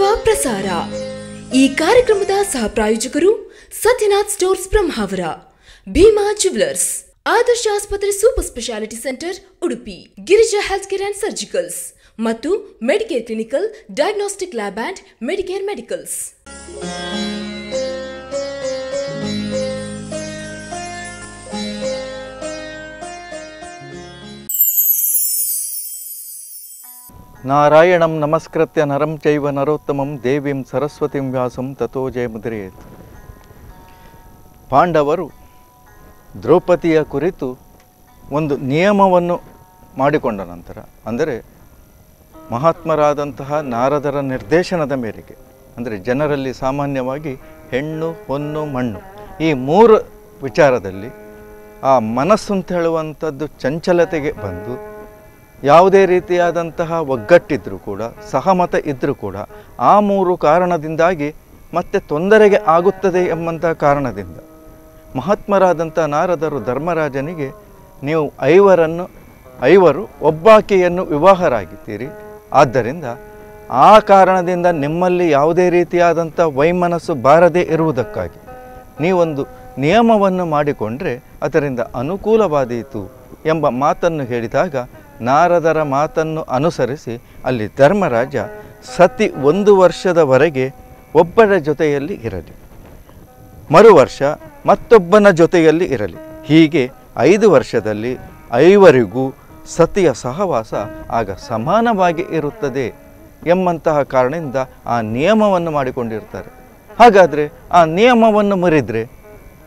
ತತ್ವ ಪ್ರಸಾರ. ಈ ಕಾರ್ಯಕ್ರಮದ ಸಹ ಪ್ರಾಯೋಜಕರು ಸತ್ಯನಾಥ್ ಸ್ಟೋರ್ಸ್ ಬ್ರಹ್ಮಾವರ ಭೀಮಾ ಜುವೆಲರ್ಸ್, ಆದರ್ಶ ಆಸ್ಪತ್ರೆ super speciality centre, Udupi, Girija health care and surgicals ಮತ್ತು medicare clinical, diagnostic lab and medicare medicals. ನಾರಾಯಣಂ ನಮಸ್ಕೃತ್ಯ ನರಂ ಚೈವ ನರೋತ್ತಮಂ ದೇವಿಂ ಸರಸ್ವತಿಂ ವ್ಯಾಸಂ ತಥೋ ಜಯಮುದ್ರೆಯೇತ್ ಪಾಂಡವರು ದ್ರೌಪದಿಯ ಕುರಿತು ಒಂದು ನಿಯಮವನ್ನು ಮಾಡಿಕೊಂಡ ನಂತರ, ಅಂದರೆ ಮಹಾತ್ಮರಾದಂತಹ ನಾರದರ ನಿರ್ದೇಶನದ ಮೇರೆಗೆ, ಅಂದರೆ ಜನರಲ್ಲಿ ಸಾಮಾನ್ಯವಾಗಿ ಹೆಣ್ಣು, ಹೊನ್ನು, ಮಣ್ಣು, ಈ ಮೂರು ವಿಚಾರದಲ್ಲಿ ಆ ಮನಸ್ಸು ಅಂತ ಹೇಳುವಂಥದ್ದು ಚಂಚಲತೆಗೆ ಬಂದು ಯಾವುದೇ ರೀತಿಯಾದಂತಹ ಒಗ್ಗಟ್ಟಿದ್ರೂ ಕೂಡ, ಸಹಮತ ಇದ್ದರೂ ಕೂಡ, ಆ ಮೂರು ಕಾರಣದಿಂದಾಗಿ ಮತ್ತೆ ತೊಂದರೆಗೆ ಆಗುತ್ತದೆ ಎಂಬಂತಹ ಕಾರಣದಿಂದ ಮಹಾತ್ಮರಾದಂಥ ನಾರದರು ಧರ್ಮರಾಜನಿಗೆ ನೀವು ಐವರನ್ನು, ಐವರು ಒಬ್ಬಾಕೆಯನ್ನು ವಿವಾಹರಾಗಿದ್ದೀರಿ. ಆದ್ದರಿಂದ ಆ ಕಾರಣದಿಂದ ನಿಮ್ಮಲ್ಲಿ ಯಾವುದೇ ರೀತಿಯಾದಂಥ ವೈಮನಸ್ಸು ಬಾರದೇ ಇರುವುದಕ್ಕಾಗಿ ನೀವೊಂದು ನಿಯಮವನ್ನು ಮಾಡಿಕೊಂಡ್ರೆ ಅದರಿಂದ ಅನುಕೂಲವಾದೀತು ಎಂಬ ಮಾತನ್ನು ಹೇಳಿದಾಗ ನಾರದರ ಮಾತನ್ನು ಅನುಸರಿಸಿ ಅಲ್ಲಿ ಧರ್ಮರಾಜ ಸತಿ ಒಂದು ವರ್ಷದವರೆಗೆ ಒಬ್ಬರ ಜೊತೆಯಲ್ಲಿ ಇರಲಿ. ಮರು ವರ್ಷ ಮತ್ತೊಬ್ಬನ ಜೊತೆಯಲ್ಲಿ ಇರಲಿ. ಹೀಗೆ ಐದು ವರ್ಷದಲ್ಲಿ ಐವರಿಗೂ ಸತಿಯ ಸಹವಾಸ ಆಗ ಸಮಾನವಾಗಿ ಇರುತ್ತದೆ ಎಂಬಂತಹ ಕಾರಣದಿಂದ ಆ ನಿಯಮವನ್ನು ಮಾಡಿಕೊಂಡಿರ್ತಾರೆ. ಹಾಗಾದರೆ ಆ ನಿಯಮವನ್ನು ಮುರಿದರೆ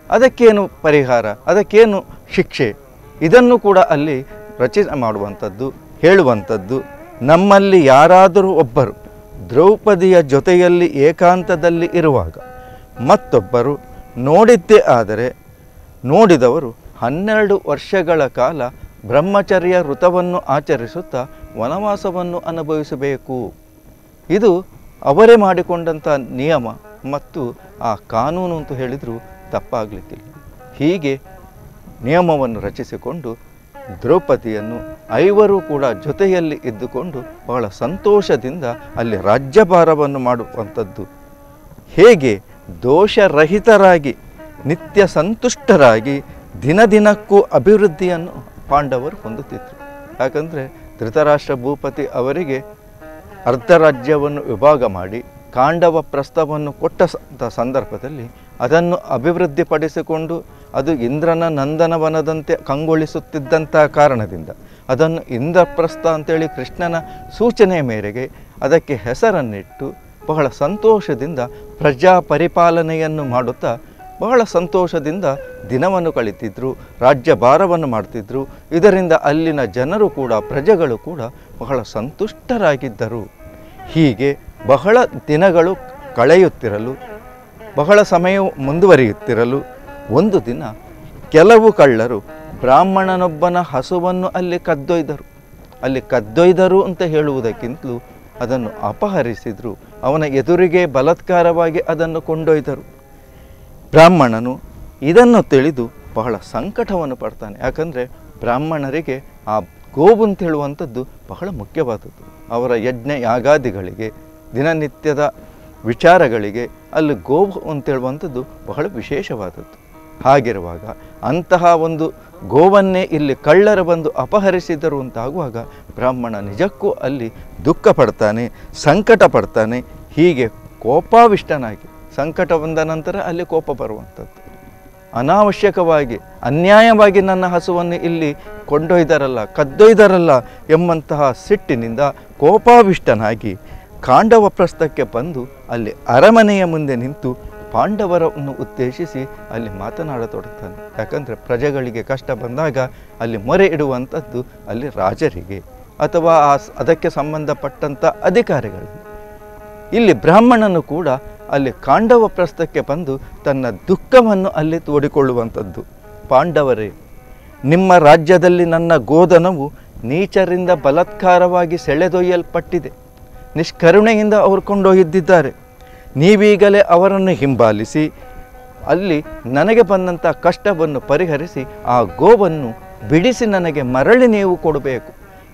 ಅದಕ್ಕೇನು ಪರಿಹಾರ, ಅದಕ್ಕೇನು ಶಿಕ್ಷೆ? ಇದನ್ನು ಕೂಡ ಅಲ್ಲಿ ರಚನೆ ಮಾಡುವಂಥದ್ದು, ಹೇಳುವಂಥದ್ದು, ನಮ್ಮಲ್ಲಿ ಯಾರಾದರೂ ಒಬ್ಬರು ದ್ರೌಪದಿಯ ಜೊತೆಯಲ್ಲಿ ಏಕಾಂತದಲ್ಲಿ ಇರುವಾಗ ಮತ್ತೊಬ್ಬರು ನೋಡಿದ್ದೇ ಆದರೆ ನೋಡಿದವರು ಹನ್ನೆರಡು ವರ್ಷಗಳ ಕಾಲ ಬ್ರಹ್ಮಚರ್ಯ ವೃತವನ್ನು ಆಚರಿಸುತ್ತಾ ವನವಾಸವನ್ನು ಅನುಭವಿಸಬೇಕು. ಇದು ಅವರೇ ಮಾಡಿಕೊಂಡಂಥ ನಿಯಮ ಮತ್ತು ಆ ಕಾನೂನು ಅಂತ ಹೇಳಿದರೂ ತಪ್ಪಾಗಲಿಕ್ಕಿಲ್ಲ. ಹೀಗೆ ನಿಯಮವನ್ನು ರಚಿಸಿಕೊಂಡು ದ್ರೌಪದಿಯನ್ನು ಐವರು ಕೂಡ ಜೊತೆಯಲ್ಲಿ ಇದ್ದುಕೊಂಡು ಬಹಳ ಸಂತೋಷದಿಂದ ಅಲ್ಲಿ ರಾಜ್ಯಭಾರವನ್ನು ಮಾಡುವಂಥದ್ದು. ಹೇಗೆ? ದೋಷರಹಿತರಾಗಿ, ನಿತ್ಯ ಸಂತುಷ್ಟರಾಗಿ, ದಿನ ದಿನಕ್ಕೂ ಅಭಿವೃದ್ಧಿಯನ್ನು ಪಾಂಡವರು ಹೊಂದುತ್ತಿದ್ದರು ಯಾಕಂದರೆ ಧೃತರಾಷ್ಟ್ರ ಭೂಪತಿ ಅವರಿಗೆ ಅರ್ಧ ರಾಜ್ಯವನ್ನು ವಿಭಾಗ ಮಾಡಿ, ಕಾಂಡವ ಪ್ರಸ್ಥವನ್ನು ಕೊಟ್ಟ ಸಂದರ್ಭದಲ್ಲಿ ಅದನ್ನು ಅಭಿವೃದ್ಧಿಪಡಿಸಿಕೊಂಡು ಅದು ಇಂದ್ರನ ನಂದನವನದಂತೆ ಕಂಗೊಳಿಸುತ್ತಿದ್ದಂಥ ಕಾರಣದಿಂದ ಅದನ್ನು ಇಂದ್ರಪ್ರಸ್ಥ ಅಂತೇಳಿ ಕೃಷ್ಣನ ಸೂಚನೆ ಮೇರೆಗೆ ಅದಕ್ಕೆ ಹೆಸರನ್ನಿಟ್ಟು ಬಹಳ ಸಂತೋಷದಿಂದ ಪ್ರಜಾ ಪರಿಪಾಲನೆಯನ್ನು ಮಾಡುತ್ತಾ ಬಹಳ ಸಂತೋಷದಿಂದ ದಿನವನ್ನು ಕಳಿತಿದ್ರು, ರಾಜ್ಯ ಭಾರವನ್ನು ಮಾಡ್ತಿದ್ರು. ಇದರಿಂದ ಅಲ್ಲಿನ ಜನರು ಕೂಡ, ಪ್ರಜೆಗಳು ಕೂಡ ಬಹಳ ಸಂತುಷ್ಟರಾಗಿದ್ದರು. ಹೀಗೆ ಬಹಳ ದಿನಗಳು ಕಳೆಯುತ್ತಿರಲು ಬಹಳ ಸಮಯ ಮುಂದುವರಿಯುತ್ತಿರಲು ಒಂದು ದಿನ ಕೆಲವು ಕಳ್ಳರು ಬ್ರಾಹ್ಮಣನೊಬ್ಬನ ಹಸುವನ್ನು ಅಲ್ಲಿ ಕದ್ದೊಯ್ದರು. ಅಲ್ಲಿ ಕದ್ದೊಯ್ದರು ಅಂತ ಹೇಳುವುದಕ್ಕಿಂತಲೂ ಅದನ್ನು ಅಪಹರಿಸಿದರು. ಅವನ ಎದುರಿಗೆ ಬಲತ್ಕಾರವಾಗಿ ಅದನ್ನು ಕೊಂಡೊಯ್ದರು. ಬ್ರಾಹ್ಮಣನು ಇದನ್ನು ತಿಳಿದು ಬಹಳ ಸಂಕಟವನ್ನು ಪಡ್ತಾನೆ. ಯಾಕಂದರೆ ಬ್ರಾಹ್ಮಣರಿಗೆ ಆ ಗೋವು ಅಂತ ಹೇಳುವಂಥದ್ದು ಬಹಳ ಮುಖ್ಯವಾದದ್ದು. ಅವರ ಯಜ್ಞ ಯಾಗಾದಿಗಳಿಗೆ ದಿನನಿತ್ಯದ ವಿಚಾರಗಳಿಗೆ ಅಲ್ಲಿ ಗೋವು ಅಂತ ಹೇಳುವಂಥದ್ದು ಬಹಳ ವಿಶೇಷವಾದದ್ದು. ಹಾಗಿರುವಾಗ ಅಂತಹ ಒಂದು ಗೋವನ್ನೇ ಇಲ್ಲಿ ಕಳ್ಳರ ಬಂದು ಅಪಹರಿಸಿದರು ಅಂತಾಗುವಾಗ ಬ್ರಾಹ್ಮಣ ನಿಜಕ್ಕೂ ಅಲ್ಲಿ ದುಃಖ ಪಡ್ತಾನೆ ಸಂಕಟ ಪಡ್ತಾನೆ ಹೀಗೆ ಕೋಪಾವಿಷ್ಟನಾಗಿ ಸಂಕಟ ಬಂದ ನಂತರ ಅಲ್ಲಿ ಕೋಪ ಬರುವಂಥದ್ದು. ಅನಾವಶ್ಯಕವಾಗಿ, ಅನ್ಯಾಯವಾಗಿ ನನ್ನ ಹಸುವನ್ನು ಇಲ್ಲಿ ಕೊಂಡೊಯ್ದಾರಲ್ಲ, ಕದ್ದೊಯ್ದರಲ್ಲ ಎಂಬಂತಹ ಸಿಟ್ಟಿನಿಂದ ಕೋಪಾವಿಷ್ಟನಾಗಿ ಕಾಂಡವ ಪ್ರಸ್ಥಕ್ಕೆ ಬಂದು ಅಲ್ಲಿ ಅರಮನೆಯ ಮುಂದೆ ನಿಂತು ಪಾಂಡವರನ್ನು ಉದ್ದೇಶಿಸಿ ಅಲ್ಲಿ ಮಾತನಾಡತೊಡುತ್ತಾನೆ ಯಾಕಂದರೆ ಪ್ರಜೆಗಳಿಗೆ ಕಷ್ಟ ಬಂದಾಗ ಅಲ್ಲಿ ಮೊರೆ ಇಡುವಂಥದ್ದು ಅಲ್ಲಿ ರಾಜರಿಗೆ ಅಥವಾ ಆ ಅದಕ್ಕೆ ಸಂಬಂಧಪಟ್ಟಂಥ ಅಧಿಕಾರಿಗಳಿಗೆ. ಇಲ್ಲಿ ಬ್ರಾಹ್ಮಣನು ಕೂಡ ಅಲ್ಲಿ ಕಾಂಡವ ಪ್ರಸ್ಥಕ್ಕೆ ಬಂದು ತನ್ನ ದುಃಖವನ್ನು ಅಲ್ಲಿ ತೋಡಿಕೊಳ್ಳುವಂಥದ್ದು. ಪಾಂಡವರೇ, ನಿಮ್ಮ ರಾಜ್ಯದಲ್ಲಿ ನನ್ನ ಗೋಧನವು ನೀಚರಿಂದ ಬಲತ್ಕಾರವಾಗಿ ಸೆಳೆದೊಯ್ಯಲ್ಪಟ್ಟಿದೆ. ನಿಷ್ಕರುಣೆಯಿಂದ ಅವರು ಕೊಂಡೊಯ್ದಿದ್ದಾರೆ. ನೀವೀಗಲೇ ಅವರನ್ನು ಹಿಂಬಾಲಿಸಿ, ಅಲ್ಲಿ ನನಗೆ ಬಂದಂಥ ಕಷ್ಟವನ್ನು ಪರಿಹರಿಸಿ, ಆ ಗೋವನ್ನು ಬಿಡಿಸಿ ನನಗೆ ಮರಳಿ ನೀವು ಕೊಡಬೇಕು.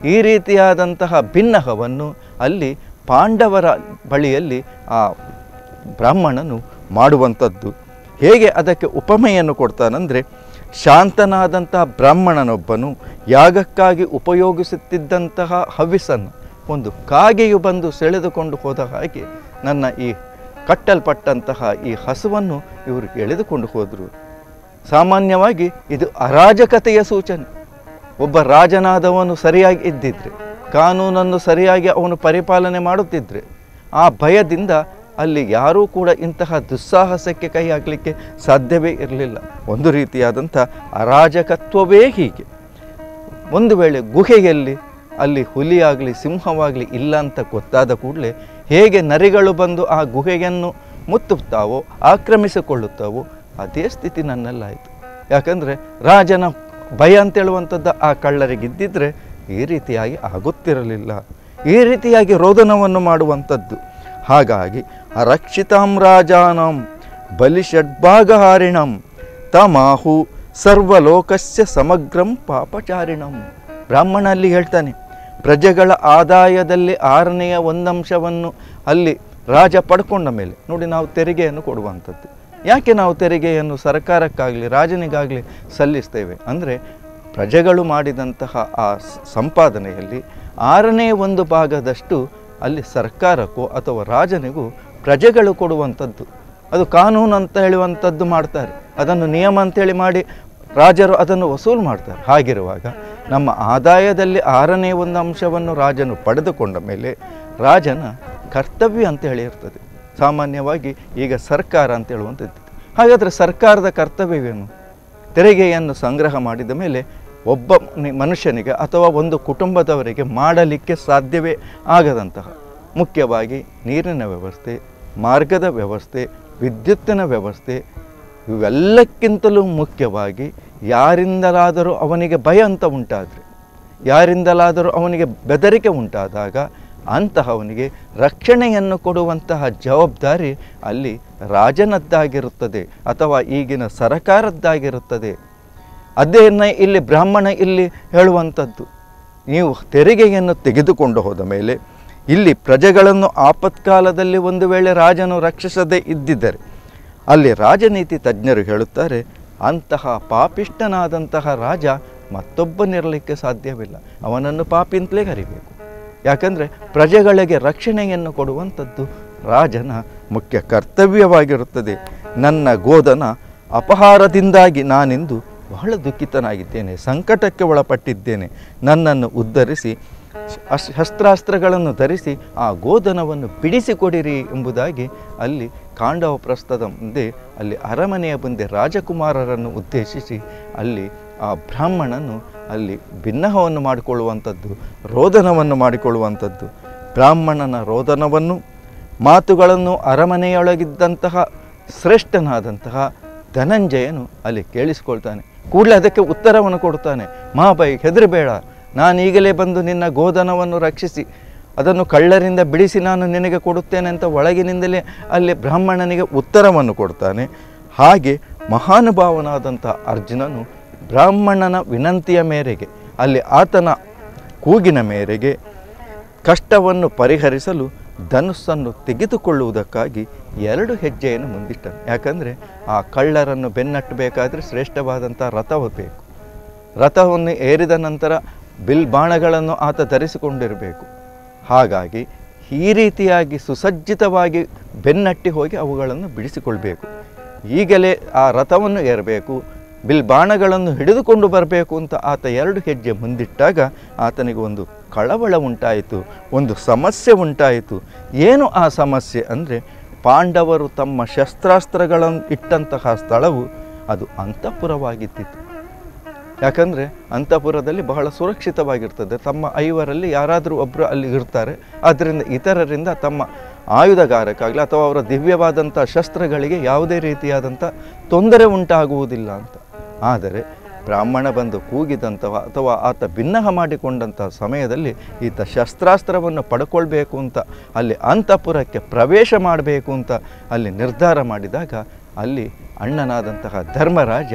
ಈ ರೀತಿಯಾದಂತಹ ಭಿನ್ನಹವನ್ನು ಅಲ್ಲಿ ಪಾಂಡವರ ಬಳಿಯಲ್ಲಿ ಆ ಬ್ರಾಹ್ಮಣನು ಮಾಡುವಂಥದ್ದು. ಹೇಗೆ ಅದಕ್ಕೆ ಉಪಮೆಯನ್ನು ಕೊಡ್ತಾನಂದರೆ, ಶಾಂತನಾದಂತಹ ಬ್ರಾಹ್ಮಣನೊಬ್ಬನು ಯಾಗಕ್ಕಾಗಿ ಉಪಯೋಗಿಸುತ್ತಿದ್ದಂತಹ ಹವ್ಯಸನ್ನು ಒಂದು ಕಾಗೆಯು ಬಂದು ಸೆಳೆದುಕೊಂಡು ಹೋದ ಹಾಗೆ ನನ್ನ ಈ ಕಟ್ಟಲ್ಪಟ್ಟಂತಹ ಈ ಹಸುವನ್ನು ಇವರು ಎಳೆದುಕೊಂಡು ಹೋದರು. ಸಾಮಾನ್ಯವಾಗಿ ಇದು ಅರಾಜಕತೆಯ ಸೂಚನೆ. ಒಬ್ಬ ರಾಜನಾದವನು ಸರಿಯಾಗಿ ಇದ್ದಿದ್ರೆ, ಕಾನೂನನ್ನು ಸರಿಯಾಗಿ ಅವನು ಪರಿಪಾಲನೆ ಮಾಡುತ್ತಿದ್ದರೆ ಆ ಭಯದಿಂದ ಅಲ್ಲಿ ಯಾರೂ ಕೂಡ ಇಂತಹ ದುಸ್ಸಾಹಸಕ್ಕೆ ಕೈ ಹಾಕಲಿಕ್ಕೆ ಸಾಧ್ಯವೇ ಇರಲಿಲ್ಲ. ಒಂದು ರೀತಿಯಾದಂಥ ಅರಾಜಕತ್ವವೇ ಹೀಗೆ. ಒಂದು ವೇಳೆ ಗುಹೆಯಲ್ಲಿ ಅಲ್ಲಿ ಹುಲಿಯಾಗಲಿ, ಸಿಂಹವಾಗಲಿ ಇಲ್ಲ ಅಂತ ಗೊತ್ತಾದ ಕೂಡಲೇ ಹೇಗೆ ನರಿಗಳು ಬಂದು ಆ ಗುಹೆಯನ್ನು ಮುತ್ತುತ್ತಾವೋ, ಆಕ್ರಮಿಸಿಕೊಳ್ಳುತ್ತಾವೋ ಅದೇ ಸ್ಥಿತಿ ನನ್ನಲ್ಲಾಯಿತು ಯಾಕಂದರೆ ರಾಜನ ಭಯ ಅಂತೇಳುವಂಥದ್ದು ಆ ಕಳ್ಳರಿಗಿದ್ದಿದ್ರೆ ಈ ರೀತಿಯಾಗಿ ಆಗುತ್ತಿರಲಿಲ್ಲ. ಈ ರೀತಿಯಾಗಿ ರೋದನವನ್ನು ಮಾಡುವಂಥದ್ದು. ಹಾಗಾಗಿ ಅರಕ್ಷಿತಾಂ ರಾಜಾನಂ ಬಲಿಷಡ್ಭಾಗಹಾರಿಣಂ ತಮಾಹು ಸರ್ವಲೋಕಸ್ಯ ಸಮಗ್ರಂ ಪಾಪಚಾರಿಣಂ. ಬ್ರಾಹ್ಮಣ ಅಲ್ಲಿ ಹೇಳ್ತಾನೆ ಪ್ರಜೆಗಳ ಆದಾಯದಲ್ಲಿ ಆರನೆಯ ಒಂದಂಶವನ್ನು ಅಲ್ಲಿ ರಾಜ ಪಡ್ಕೊಂಡ ಮೇಲೆ. ನೋಡಿ ನಾವು ತೆರಿಗೆಯನ್ನು ಕೊಡುವಂಥದ್ದು. ಯಾಕೆ ನಾವು ತೆರಿಗೆಯನ್ನು ಸರ್ಕಾರಕ್ಕಾಗಲಿ, ರಾಜನಿಗಾಗಲಿ ಸಲ್ಲಿಸ್ತೇವೆ? ಅಂದರೆ ಪ್ರಜೆಗಳು ಮಾಡಿದಂತಹ ಆ ಸಂಪಾದನೆಯಲ್ಲಿ ಆರನೇ ಒಂದು ಭಾಗದಷ್ಟು ಅಲ್ಲಿ ಸರ್ಕಾರಕ್ಕೂ ಅಥವಾ ರಾಜನಿಗೂ ಪ್ರಜೆಗಳು ಕೊಡುವಂಥದ್ದು. ಅದು ಕಾನೂನು ಅಂತ ಹೇಳುವಂಥದ್ದು ಮಾಡ್ತಾರೆ. ಅದನ್ನು ನಿಯಮ ಅಂತೇಳಿ ಮಾಡಿ ರಾಜರು ಅದನ್ನು ವಸೂಲು ಮಾಡ್ತಾರೆ. ಹಾಗಿರುವಾಗ ನಮ್ಮ ಆದಾಯದಲ್ಲಿ ಆರನೇ ಒಂದು ಅಂಶವನ್ನು ರಾಜನು ಪಡೆದುಕೊಂಡ ಮೇಲೆ ರಾಜನ ಕರ್ತವ್ಯ ಅಂತ ಹೇಳಿ ಇರ್ತದೆ. ಸಾಮಾನ್ಯವಾಗಿ ಈಗ ಸರ್ಕಾರ ಅಂತ ಹೇಳುವಂಥದ್ದು. ಹಾಗಾದರೆ ಸರ್ಕಾರದ ಕರ್ತವ್ಯವೇನು? ತೆರಿಗೆಯನ್ನು ಸಂಗ್ರಹ ಮಾಡಿದ ಮೇಲೆ ಒಬ್ಬ ಮನುಷ್ಯನಿಗೆ ಅಥವಾ ಒಂದು ಕುಟುಂಬದವರಿಗೆ ಮಾಡಲಿಕ್ಕೆ ಸಾಧ್ಯವೇ ಆಗದಂತಹ ಮುಖ್ಯವಾಗಿ ನೀರಿನ ವ್ಯವಸ್ಥೆ, ಮಾರ್ಗದ ವ್ಯವಸ್ಥೆ, ವಿದ್ಯುತ್ತಿನ ವ್ಯವಸ್ಥೆ ಇವೆಲ್ಲಕ್ಕಿಂತಲೂ ಮುಖ್ಯವಾಗಿ ಯಾರಿಂದಲಾದರೂ ಅವನಿಗೆ ಭಯ ಅಂತ ಉಂಟಾದರೆ, ಯಾರಿಂದಲಾದರೂ ಅವನಿಗೆ ಬೆದರಿಕೆ ಉಂಟಾದಾಗ ಅಂತಹವನಿಗೆ ರಕ್ಷಣೆಯನ್ನು ಕೊಡುವಂತಹ ಜವಾಬ್ದಾರಿ ಅಲ್ಲಿ ರಾಜನದ್ದಾಗಿರುತ್ತದೆ ಅಥವಾ ಈಗಿನ ಸರಕಾರದ್ದಾಗಿರುತ್ತದೆ. ಅದೇನ ಇಲ್ಲಿ ಬ್ರಾಹ್ಮಣ ಇಲ್ಲಿ ಹೇಳುವಂಥದ್ದು, ನೀವು ತೆರಿಗೆಯನ್ನು ತೆಗೆದುಕೊಂಡು ಹೋದ ಮೇಲೆ ಇಲ್ಲಿ ಪ್ರಜೆಗಳನ್ನು ಆಪತ್ಕಾಲದಲ್ಲಿ ಒಂದು ವೇಳೆ ರಾಜನು ರಕ್ಷಿಸದೇ ಇದ್ದಿದ್ದರೆ, ಅಲ್ಲಿ ರಾಜನೀತಿ ತಜ್ಞರು ಹೇಳುತ್ತಾರೆ ಅಂತಹ ಪಾಪಿಷ್ಟನಾದಂತಹ ರಾಜ ಮತ್ತೊಬ್ಬನಿರಲಿಕ್ಕೆ ಸಾಧ್ಯವಿಲ್ಲ. ಅವನನ್ನು ಪಾಪಿಂತಲೇ ಕರಿಬೇಕು. ಯಾಕಂದರೆ ಪ್ರಜೆಗಳಿಗೆ ರಕ್ಷಣೆಯನ್ನು ಕೊಡುವಂಥದ್ದು ರಾಜನ ಮುಖ್ಯ ಕರ್ತವ್ಯವಾಗಿರುತ್ತದೆ. ನನ್ನ ಗೋದನ ಅಪಹಾರದಿಂದಾಗಿ ನಾನಿಂದು ಬಹಳ ದುಃಖಿತನಾಗಿದ್ದೇನೆ, ಸಂಕಟಕ್ಕೆ ಒಳಪಟ್ಟಿದ್ದೇನೆ. ನನ್ನನ್ನು ಉದ್ಧರಿಸಿ ಶಸ್ತ್ರಾಸ್ತ್ರಗಳನ್ನು ಧರಿಸಿ ಆ ಗೋಧನವನ್ನು ಬಿಡಿಸಿಕೊಡಿರಿ ಎಂಬುದಾಗಿ ಅಲ್ಲಿ ಕಾಂಡವ ಪ್ರಸ್ಥದ ಮುಂದೆ ಅಲ್ಲಿ ಅರಮನೆಯ ಮುಂದೆ ರಾಜಕುಮಾರರನ್ನು ಉದ್ದೇಶಿಸಿ ಅಲ್ಲಿ ಆ ಬ್ರಾಹ್ಮಣನು ಅಲ್ಲಿ ಭಿನ್ನಹವನ್ನು ಮಾಡಿಕೊಳ್ಳುವಂಥದ್ದು, ರೋದನವನ್ನು ಮಾಡಿಕೊಳ್ಳುವಂಥದ್ದು. ಬ್ರಾಹ್ಮಣನ ರೋದನವನ್ನು, ಮಾತುಗಳನ್ನು ಅರಮನೆಯೊಳಗಿದ್ದಂತಹ ಶ್ರೇಷ್ಠನಾದಂತಹ ಧನಂಜಯನು ಅಲ್ಲಿ ಕೇಳಿಸಿಕೊಳ್ತಾನೆ. ಕೂಡಲೇ ಅದಕ್ಕೆ ಉತ್ತರವನ್ನು ಕೊಡ್ತಾನೆ ಮಹಾಬೈ ಹೆದರಬೇಡ. ಈಗಲೇ ಬಂದು ನಿನ್ನ ಗೋಧನವನ್ನು ರಕ್ಷಿಸಿ. ಅದನ್ನು ಕಳ್ಳರಿಂದ ಬಿಡಿಸಿ ನಾನು ನಿನಗೆ ಕೊಡುತ್ತೇನೆ ಅಂತ ಒಳಗಿನಿಂದಲೇ ಅಲ್ಲಿ ಬ್ರಾಹ್ಮಣನಿಗೆ ಉತ್ತರವನ್ನು ಕೊಡ್ತಾನೆ. ಹಾಗೆ ಮಹಾನುಭಾವನಾದಂಥ ಅರ್ಜುನನು ಬ್ರಾಹ್ಮಣನ ವಿನಂತಿಯ ಮೇರೆಗೆ, ಅಲ್ಲಿ ಆತನ ಕೂಗಿನ ಮೇರೆಗೆ ಕಷ್ಟವನ್ನು ಪರಿಹರಿಸಲು ಧನುಸ್ಸನ್ನು ತೆಗೆದುಕೊಳ್ಳುವುದಕ್ಕಾಗಿ ಎರಡು ಹೆಜ್ಜೆಯನ್ನು ಮುಂದಿಟ್ಟನು. ಯಾಕಂದರೆ ಆ ಕಳ್ಳರನ್ನು ಬೆನ್ನಟ್ಟಬೇಕಾದರೆ ಶ್ರೇಷ್ಠವಾದಂಥ ರಥವು ಬೇಕು. ರಥವನ್ನು ಏರಿದ ನಂತರ ಬಿಲ್ ಬಾಣಗಳನ್ನು ಆತ ಧರಿಸಿಕೊಂಡಿರಬೇಕು. ಹಾಗಾಗಿ ಈ ರೀತಿಯಾಗಿ ಸುಸಜ್ಜಿತವಾಗಿ ಬೆನ್ನಟ್ಟಿ ಹೋಗಿ ಅವುಗಳನ್ನು ಬಿಡಿಸಿಕೊಳ್ಬೇಕು. ಈಗಲೇ ಆ ರಥವನ್ನು ಏರಬೇಕು ಬಿಲ್ ಬಾಣಗಳನ್ನು ಹಿಡಿದುಕೊಂಡು ಬರಬೇಕು ಅಂತ ಆತ ಎರಡು ಹೆಜ್ಜೆ ಮುಂದಿಟ್ಟಾಗ ಆತನಿಗೆ ಒಂದು ಕಳವಳ ಉಂಟಾಯಿತು, ಒಂದು ಸಮಸ್ಯೆ ಉಂಟಾಯಿತು. ಏನು ಆ ಸಮಸ್ಯೆ ಅಂದರೆ ಪಾಂಡವರು ತಮ್ಮ ಶಸ್ತ್ರಾಸ್ತ್ರಗಳನ್ನು ಇಟ್ಟಂತಹ ಸ್ಥಳವು ಅದು ಅಂತಃಪುರವಾಗಿದ್ದಿತು ಯಾಕಂದರೆ ಅಂತಪುರದಲ್ಲಿ ಬಹಳ ಸುರಕ್ಷಿತವಾಗಿರ್ತದೆ. ತಮ್ಮ ಐವರಲ್ಲಿ ಯಾರಾದರೂ ಒಬ್ಬರು ಅಲ್ಲಿ ಇರ್ತಾರೆ. ಆದ್ದರಿಂದ ಇತರರಿಂದ ತಮ್ಮ ಆಯುಧಗಾರಕ್ಕಾಗಲಿ ಅಥವಾ ಅವರ ದಿವ್ಯವಾದಂಥ ಶಸ್ತ್ರಗಳಿಗೆ ಯಾವುದೇ ರೀತಿಯಾದಂಥ ತೊಂದರೆ ಉಂಟಾಗುವುದಿಲ್ಲ ಅಂತ. ಆದರೆ ಬ್ರಾಹ್ಮಣ ಬಂದು ಕೂಗಿದಂತಹ ಅಥವಾ ಆತ ಭಿನ್ನಹ ಮಾಡಿಕೊಂಡಂಥ ಸಮಯದಲ್ಲಿ ಈತ ಶಸ್ತ್ರಾಸ್ತ್ರವನ್ನು ಪಡ್ಕೊಳ್ಬೇಕು ಅಂತ, ಅಲ್ಲಿ ಅಂತಃಪುರಕ್ಕೆ ಪ್ರವೇಶ ಮಾಡಬೇಕು ಅಂತ ಅಲ್ಲಿ ನಿರ್ಧಾರ ಮಾಡಿದಾಗ ಅಲ್ಲಿ ಅಣ್ಣನಾದಂತಹ ಧರ್ಮರಾಜ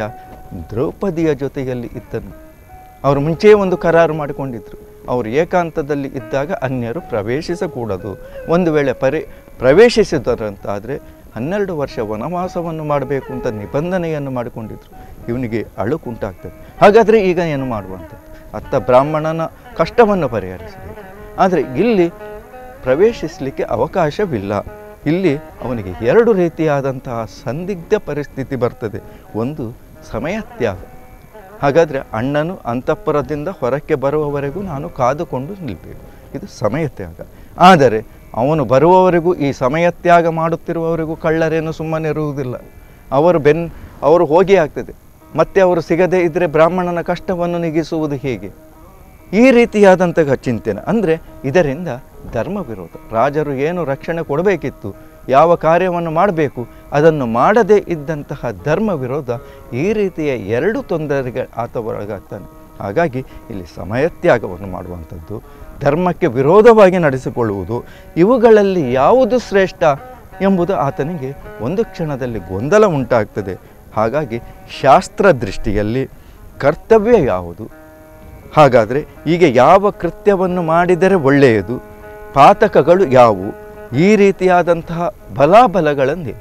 ದ್ರೌಪದಿಯ ಜೊತೆಯಲ್ಲಿ ಇದ್ದನು. ಅವರು ಮುಂಚೆಯೇ ಒಂದು ಕರಾರು ಮಾಡಿಕೊಂಡಿದ್ದರು ಅವರು ಏಕಾಂತದಲ್ಲಿ ಇದ್ದಾಗ ಅನ್ಯರು ಪ್ರವೇಶಿಸಕೂಡದು. ಒಂದು ವೇಳೆ ಪರಿ, ಪ್ರವೇಶಿಸಿದರಂತಾದರೆ ಹನ್ನೆರಡು ವರ್ಷ ವನವಾಸವನ್ನು ಮಾಡಬೇಕು ಅಂತ ನಿಬಂಧನೆಯನ್ನು ಮಾಡಿಕೊಂಡಿದ್ರು. ಇವನಿಗೆ ಅಳುಕುಂಟಾಗ್ತದೆ ಹಾಗಾದರೆ ಈಗ ಏನು ಮಾಡುವಂಥದ್ದು ಅತ್ತ ಬ್ರಾಹ್ಮಣನ ಕಷ್ಟವನ್ನು ಪರಿಹರಿಸಬೇಕು. ಆದರೆ ಇಲ್ಲಿ ಪ್ರವೇಶಿಸಲಿಕ್ಕೆ ಅವಕಾಶವಿಲ್ಲ. ಇಲ್ಲಿ ಅವನಿಗೆ ಎರಡು ರೀತಿಯಾದಂತಹ ಸಂದಿಗ್ಧ ಪರಿಸ್ಥಿತಿ ಬರ್ತದೆ. ಒಂದು ಸಮಯ ತ್ಯಾಗ. ಹಾಗಾದರೆ ಅಣ್ಣನು ಅಂತಃಪುರದಿಂದ ಹೊರಕ್ಕೆ ಬರುವವರೆಗೂ ನಾನು ಕಾದುಕೊಂಡು ನಿಲ್ಲಬೇಕು ಇದು ಸಮಯ ತ್ಯಾಗ. ಆದರೆ ಅವನು ಬರುವವರೆಗೂ ಈ ಸಮಯ ತ್ಯಾಗ ಮಾಡುತ್ತಿರುವವರೆಗೂ ಕಳ್ಳರೇನು ಸುಮ್ಮನೆ ಇರುವುದಿಲ್ಲ. ಅವರು ಬೆನ್, ಅವರು ಹೋಗಿ ಆಗ್ತದೆ. ಮತ್ತೆ ಅವರು ಸಿಗದೇ ಇದ್ದರೆ ಬ್ರಾಹ್ಮಣನ ಕಷ್ಟವನ್ನು ನಿಗಿಸುವುದು ಹೇಗೆ? ಈ ರೀತಿಯಾದಂತಹ ಚಿಂತನೆ. ಅಂದರೆ ಇದರಿಂದ ಧರ್ಮ ವಿರೋಧ ರಾಜರು ಏನು ರಕ್ಷಣೆ ಕೊಡಬೇಕಿತ್ತು? ಯಾವ ಕಾರ್ಯವನ್ನು ಮಾಡಬೇಕು? ಅದನ್ನು ಮಾಡದೇ ಇದ್ದಂತಹ ಧರ್ಮ ವಿರೋಧ ಈ ರೀತಿಯ ಎರಡು ತೊಂದರೆಗೆ ಆತ ಒಳಗಾಗ್ತಾನೆ ಹಾಗಾಗಿ ಇಲ್ಲಿ ಸಮಯ ತ್ಯಾಗವನ್ನು ಮಾಡುವಂಥದ್ದು, ಧರ್ಮಕ್ಕೆ ವಿರೋಧವಾಗಿ ನಡೆಸಿಕೊಳ್ಳುವುದು, ಇವುಗಳಲ್ಲಿ ಯಾವುದು ಶ್ರೇಷ್ಠ ಎಂಬುದು ಆತನಿಗೆ ಒಂದು ಕ್ಷಣದಲ್ಲಿ ಗೊಂದಲ ಉಂಟಾಗ್ತದೆ. ಹಾಗಾಗಿ ಶಾಸ್ತ್ರ ದೃಷ್ಟಿಯಲ್ಲಿ ಕರ್ತವ್ಯ ಯಾವುದು? ಹಾಗಾದರೆ ಈಗ ಯಾವ ಕೃತ್ಯವನ್ನು ಮಾಡಿದರೆ ಒಳ್ಳೆಯದು? ಪಾತಕಗಳು ಯಾವುವು? ಈ ರೀತಿಯಾದಂತಹ ಬಲಾಬಲಗಳಲ್ಲಿ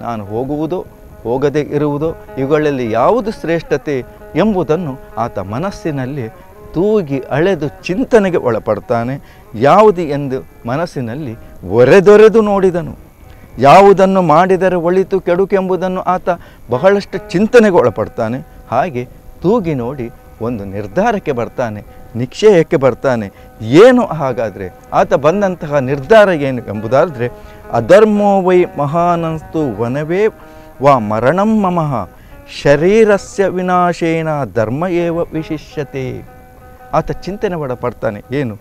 ನಾನು ಹೋಗುವುದೋ, ಹೋಗದೇ ಇರುವುದೋ, ಇವುಗಳಲ್ಲಿ ಯಾವುದು ಶ್ರೇಷ್ಠತೆ ಎಂಬುದನ್ನು ಆತ ಮನಸ್ಸಿನಲ್ಲಿ ತೂಗಿ ಅಳೆದು ಚಿಂತನೆಗೆ ಒಳಪಡ್ತಾನೆ. ಯಾವುದು ಎಂದು ಮನಸ್ಸಿನಲ್ಲಿ ಒರೆದೊರೆದು ನೋಡಿದನು. ಯಾವುದನ್ನು ಮಾಡಿದರೆ ಒಳಿತು ಕೆಡುಕೆಂಬುದನ್ನು ಆತ ಬಹಳಷ್ಟು ಚಿಂತನೆಗೆ ಒಳಪಡ್ತಾನೆ. ಹಾಗೆ ತೂಗಿ ನೋಡಿ ಒಂದು ನಿರ್ಧಾರಕ್ಕೆ ಬರ್ತಾನೆ. ನಿಶ್ಚಯಕ್ಕೆ ಬರ್ತಾನೆ. ಏನು ಹಾಗಾದರೆ? ಆತ ಬಂದಂತಹ ನಿರ್ಧಾರ ಏನು ಎಂಬುದಾದರೆ, ಅಧರ್ಮೋ ವೈ ಮಹಾನಸ್ತು ವನವೇ ವಾ ಮರಣಂ ಮಮಃ, ಶರೀರಸ್ಯ ವಿನಾಶೇನ ಧರ್ಮ ಏವ ವಿಶಿಷ್ಯತೆ. ಆತ ಚಿಂತನೆ ಒಳಪಡ್ತಾನೆ. ಏನು?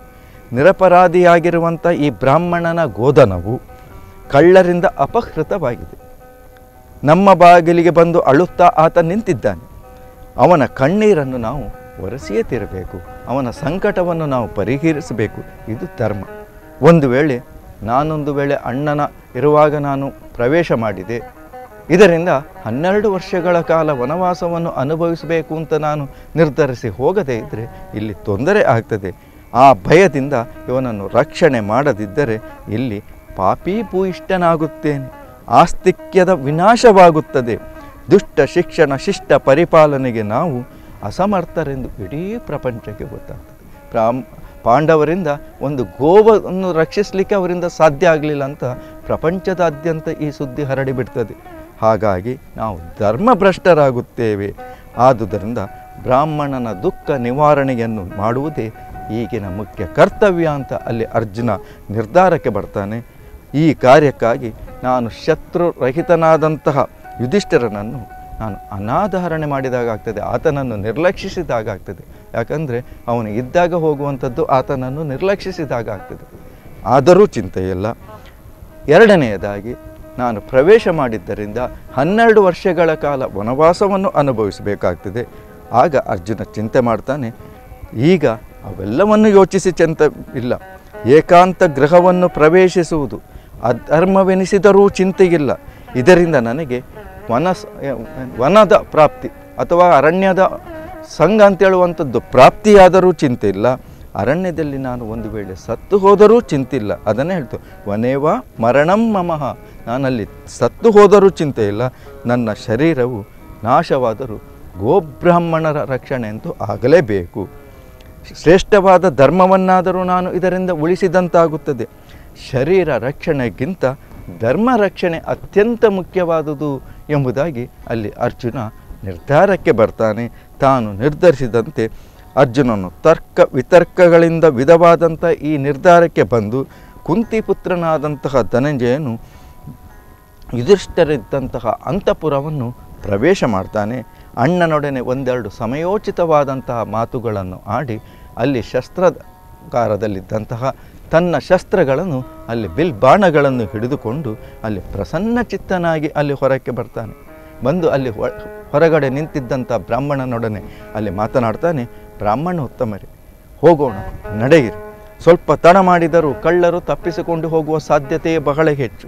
ನಿರಪರಾಧಿಯಾಗಿರುವಂಥ ಈ ಬ್ರಾಹ್ಮಣನ ಗೋಧನವು ಕಳ್ಳರಿಂದ ಅಪಹೃತವಾಗಿದೆ. ನಮ್ಮ ಬಾಗಿಲಿಗೆ ಬಂದು ಅಳುತ್ತಾ ಆತ ನಿಂತಿದ್ದಾನೆ. ಅವನ ಕಣ್ಣೀರನ್ನು ನಾವು ಒರೆಸಿಯೇ ತೀರಬೇಕು. ಅವನ ಸಂಕಟವನ್ನು ನಾವು ಪರಿಹರಿಸಬೇಕು. ಇದು ಧರ್ಮ. ಒಂದು ವೇಳೆ ನಾನೊಂದು ವೇಳೆ ಅಣ್ಣನ ಇರುವಾಗ ನಾನು ಪ್ರವೇಶ ಮಾಡಿದೆ. ಇದರಿಂದ ಹನ್ನೆರಡು ವರ್ಷಗಳ ಕಾಲ ವನವಾಸವನ್ನು ಅನುಭವಿಸಬೇಕು ಅಂತ ನಾನು ನಿರ್ಧರಿಸಿ ಹೋಗದೇ ಇದ್ದರೆ ಇಲ್ಲಿ ತೊಂದರೆ ಆಗ್ತದೆ. ಆ ಭಯದಿಂದ ಇವನನ್ನು ರಕ್ಷಣೆ ಮಾಡದಿದ್ದರೆ ಇಲ್ಲಿ ಪಾಪಿ ಭೂಯಿಷ್ಠನಾಗುತ್ತೇನೆ. ಆಸ್ತಿಕ್ಯದ ವಿನಾಶವಾಗುತ್ತದೆ. ದುಷ್ಟ ಶಿಕ್ಷಣ, ಶಿಷ್ಟ ಪರಿಪಾಲನೆಗೆ ನಾವು ಅಸಮರ್ಥರೆಂದು ಇಡೀ ಪ್ರಪಂಚಕ್ಕೆ ಗೊತ್ತಾಗ್ತದೆ. ಪ್ರಾಮ್, ಪಾಂಡವರಿಂದ ಒಂದು ಗೋವನ್ನು ರಕ್ಷಿಸಲಿಕ್ಕೆ ಅವರಿಂದ ಸಾಧ್ಯ ಆಗಲಿಲ್ಲ ಅಂತ ಪ್ರಪಂಚದಾದ್ಯಂತ ಈ ಸುದ್ದಿ ಹರಡಿಬಿಡ್ತದೆ ಹಾಗಾಗಿ ನಾವು ಧರ್ಮಭ್ರಷ್ಟರಾಗುತ್ತೇವೆ. ಆದುದರಿಂದ ಬ್ರಾಹ್ಮಣನ ದುಃಖ ನಿವಾರಣೆಯನ್ನು ಮಾಡುವುದೇ ಈಗಿನ ಮುಖ್ಯ ಕರ್ತವ್ಯ ಅಂತ ಅಲ್ಲಿ ಅರ್ಜುನ ನಿರ್ಧಾರಕ್ಕೆ ಬರ್ತಾನೆ. ಈ ಕಾರ್ಯಕ್ಕಾಗಿ ನಾನು ಶತ್ರುರಹಿತನಾದಂತಹ ಯುಧಿಷ್ಠಿರನನ್ನು ನಾನು ಅನಾಧಾರಣೆ ಮಾಡಿದಾಗಾಗ್ತದೆ ಆತನನ್ನು ನಿರ್ಲಕ್ಷಿಸಿದಾಗ ಆಗ್ತದೆ. ಯಾಕಂದರೆ ಅವನು ಇದ್ದಾಗ ಹೋಗುವಂಥದ್ದು ಆತನನ್ನು ನಿರ್ಲಕ್ಷಿಸಿದಾಗ ಆಗ್ತದೆ. ಆದರೂ ಚಿಂತೆಯಿಲ್ಲ. ಎರಡನೆಯದಾಗಿ, ನಾನು ಪ್ರವೇಶ ಮಾಡಿದ್ದರಿಂದ ಹನ್ನೆರಡು ವರ್ಷಗಳ ಕಾಲ ವನವಾಸವನ್ನು ಅನುಭವಿಸಬೇಕಾಗ್ತದೆ. ಆಗ ಅರ್ಜುನ ಚಿಂತೆ ಮಾಡ್ತಾನೆ, ಈಗ ಅವೆಲ್ಲವನ್ನು ಯೋಚಿಸಿ ಚಿಂತೆ ಇಲ್ಲ. ಏಕಾಂತ ಗೃಹವನ್ನು ಪ್ರವೇಶಿಸುವುದು, ಅಧರ್ಮವೆನಿಸಿದರೂ ಚಿಂತೆಯಿಲ್ಲ. ಇದರಿಂದ ನನಗೆ ವನಸ್ ವನದ ಪ್ರಾಪ್ತಿ ಅಥವಾ ಅರಣ್ಯದ ಸಂಘ ಅಂತೇಳುವಂಥದ್ದು ಪ್ರಾಪ್ತಿಯಾದರೂ ಚಿಂತೆ ಇಲ್ಲ ಅರಣ್ಯದಲ್ಲಿ ನಾನು ಒಂದು ವೇಳೆ ಸತ್ತು ಹೋದರೂ ಚಿಂತಿಲ್ಲ ಅದನ್ನೇ ಹೇಳ್ತು ವನೇವ ಮರಣಂ ಮಮಃ. ನಾನಲ್ಲಿ ಸತ್ತು ಹೋದರೂ ಚಿಂತೆ ಇಲ್ಲ ನನ್ನ ಶರೀರವು ನಾಶವಾದರೂ ಗೋಬ್ರಾಹ್ಮಣರ ರಕ್ಷಣೆ ಅಂತೂ ಆಗಲೇಬೇಕು. ಶ್ರೇಷ್ಠವಾದ ಧರ್ಮವನ್ನಾದರೂ ನಾನು ಇದರಿಂದ ಉಳಿಸಿದಂತಾಗುತ್ತದೆ. ಶರೀರ ರಕ್ಷಣೆಗಿಂತ ಧರ್ಮ ರಕ್ಷಣೆ ಅತ್ಯಂತ ಮುಖ್ಯವಾದುದು ಎಂಬುದಾಗಿ ಅಲ್ಲಿ ಅರ್ಜುನ ನಿರ್ಧಾರಕ್ಕೆ ಬರ್ತಾನೆ. ತಾನು ನಿರ್ಧರಿಸಿದಂತೆ ಅರ್ಜುನನು ತರ್ಕ ವಿತರ್ಕಗಳಿಂದ ವಿಧವಾದಂಥ ಈ ನಿರ್ಧಾರಕ್ಕೆ ಬಂದು ಕುಂತಿಪುತ್ರನಾದಂತಹ ಧನಂಜಯನು ಯುಧಿಷ್ಠರಿದ್ದಂತಹ ಅಂತಃಪುರವನ್ನು ಪ್ರವೇಶ ಮಾಡ್ತಾನೆ. ಅಣ್ಣನೊಡನೆ ಒಂದೆರಡು ಸಮಯೋಚಿತವಾದಂತಹ ಮಾತುಗಳನ್ನು ಆಡಿ ಅಲ್ಲಿ ಶಸ್ತ್ರಕಾರದಲ್ಲಿದ್ದಂತಹ ತನ್ನ ಶಸ್ತ್ರಗಳನ್ನು ಅಲ್ಲಿ ಬಿಲ್ ಬಾಣಗಳನ್ನು ಹಿಡಿದುಕೊಂಡು ಅಲ್ಲಿ ಪ್ರಸನ್ನ ಚಿತ್ತನಾಗಿ ಅಲ್ಲಿ ಹೊರಕ್ಕೆ ಬರ್ತಾನೆ. ಬಂದು ಅಲ್ಲಿ ಹೊರಗಡೆ ನಿಂತಿದ್ದಂಥ ಬ್ರಾಹ್ಮಣನೊಡನೆ ಅಲ್ಲಿ ಮಾತನಾಡ್ತಾನೆ, ಬ್ರಾಹ್ಮಣ ಉತ್ತಮರೇ, ಹೋಗೋಣ, ನಡೆಯಿರಿ. ಸ್ವಲ್ಪ ತಡ ಮಾಡಿದರೂ ಕಳ್ಳರು ತಪ್ಪಿಸಿಕೊಂಡು ಹೋಗುವ ಸಾಧ್ಯತೆಯೇ ಬಹಳ ಹೆಚ್ಚು.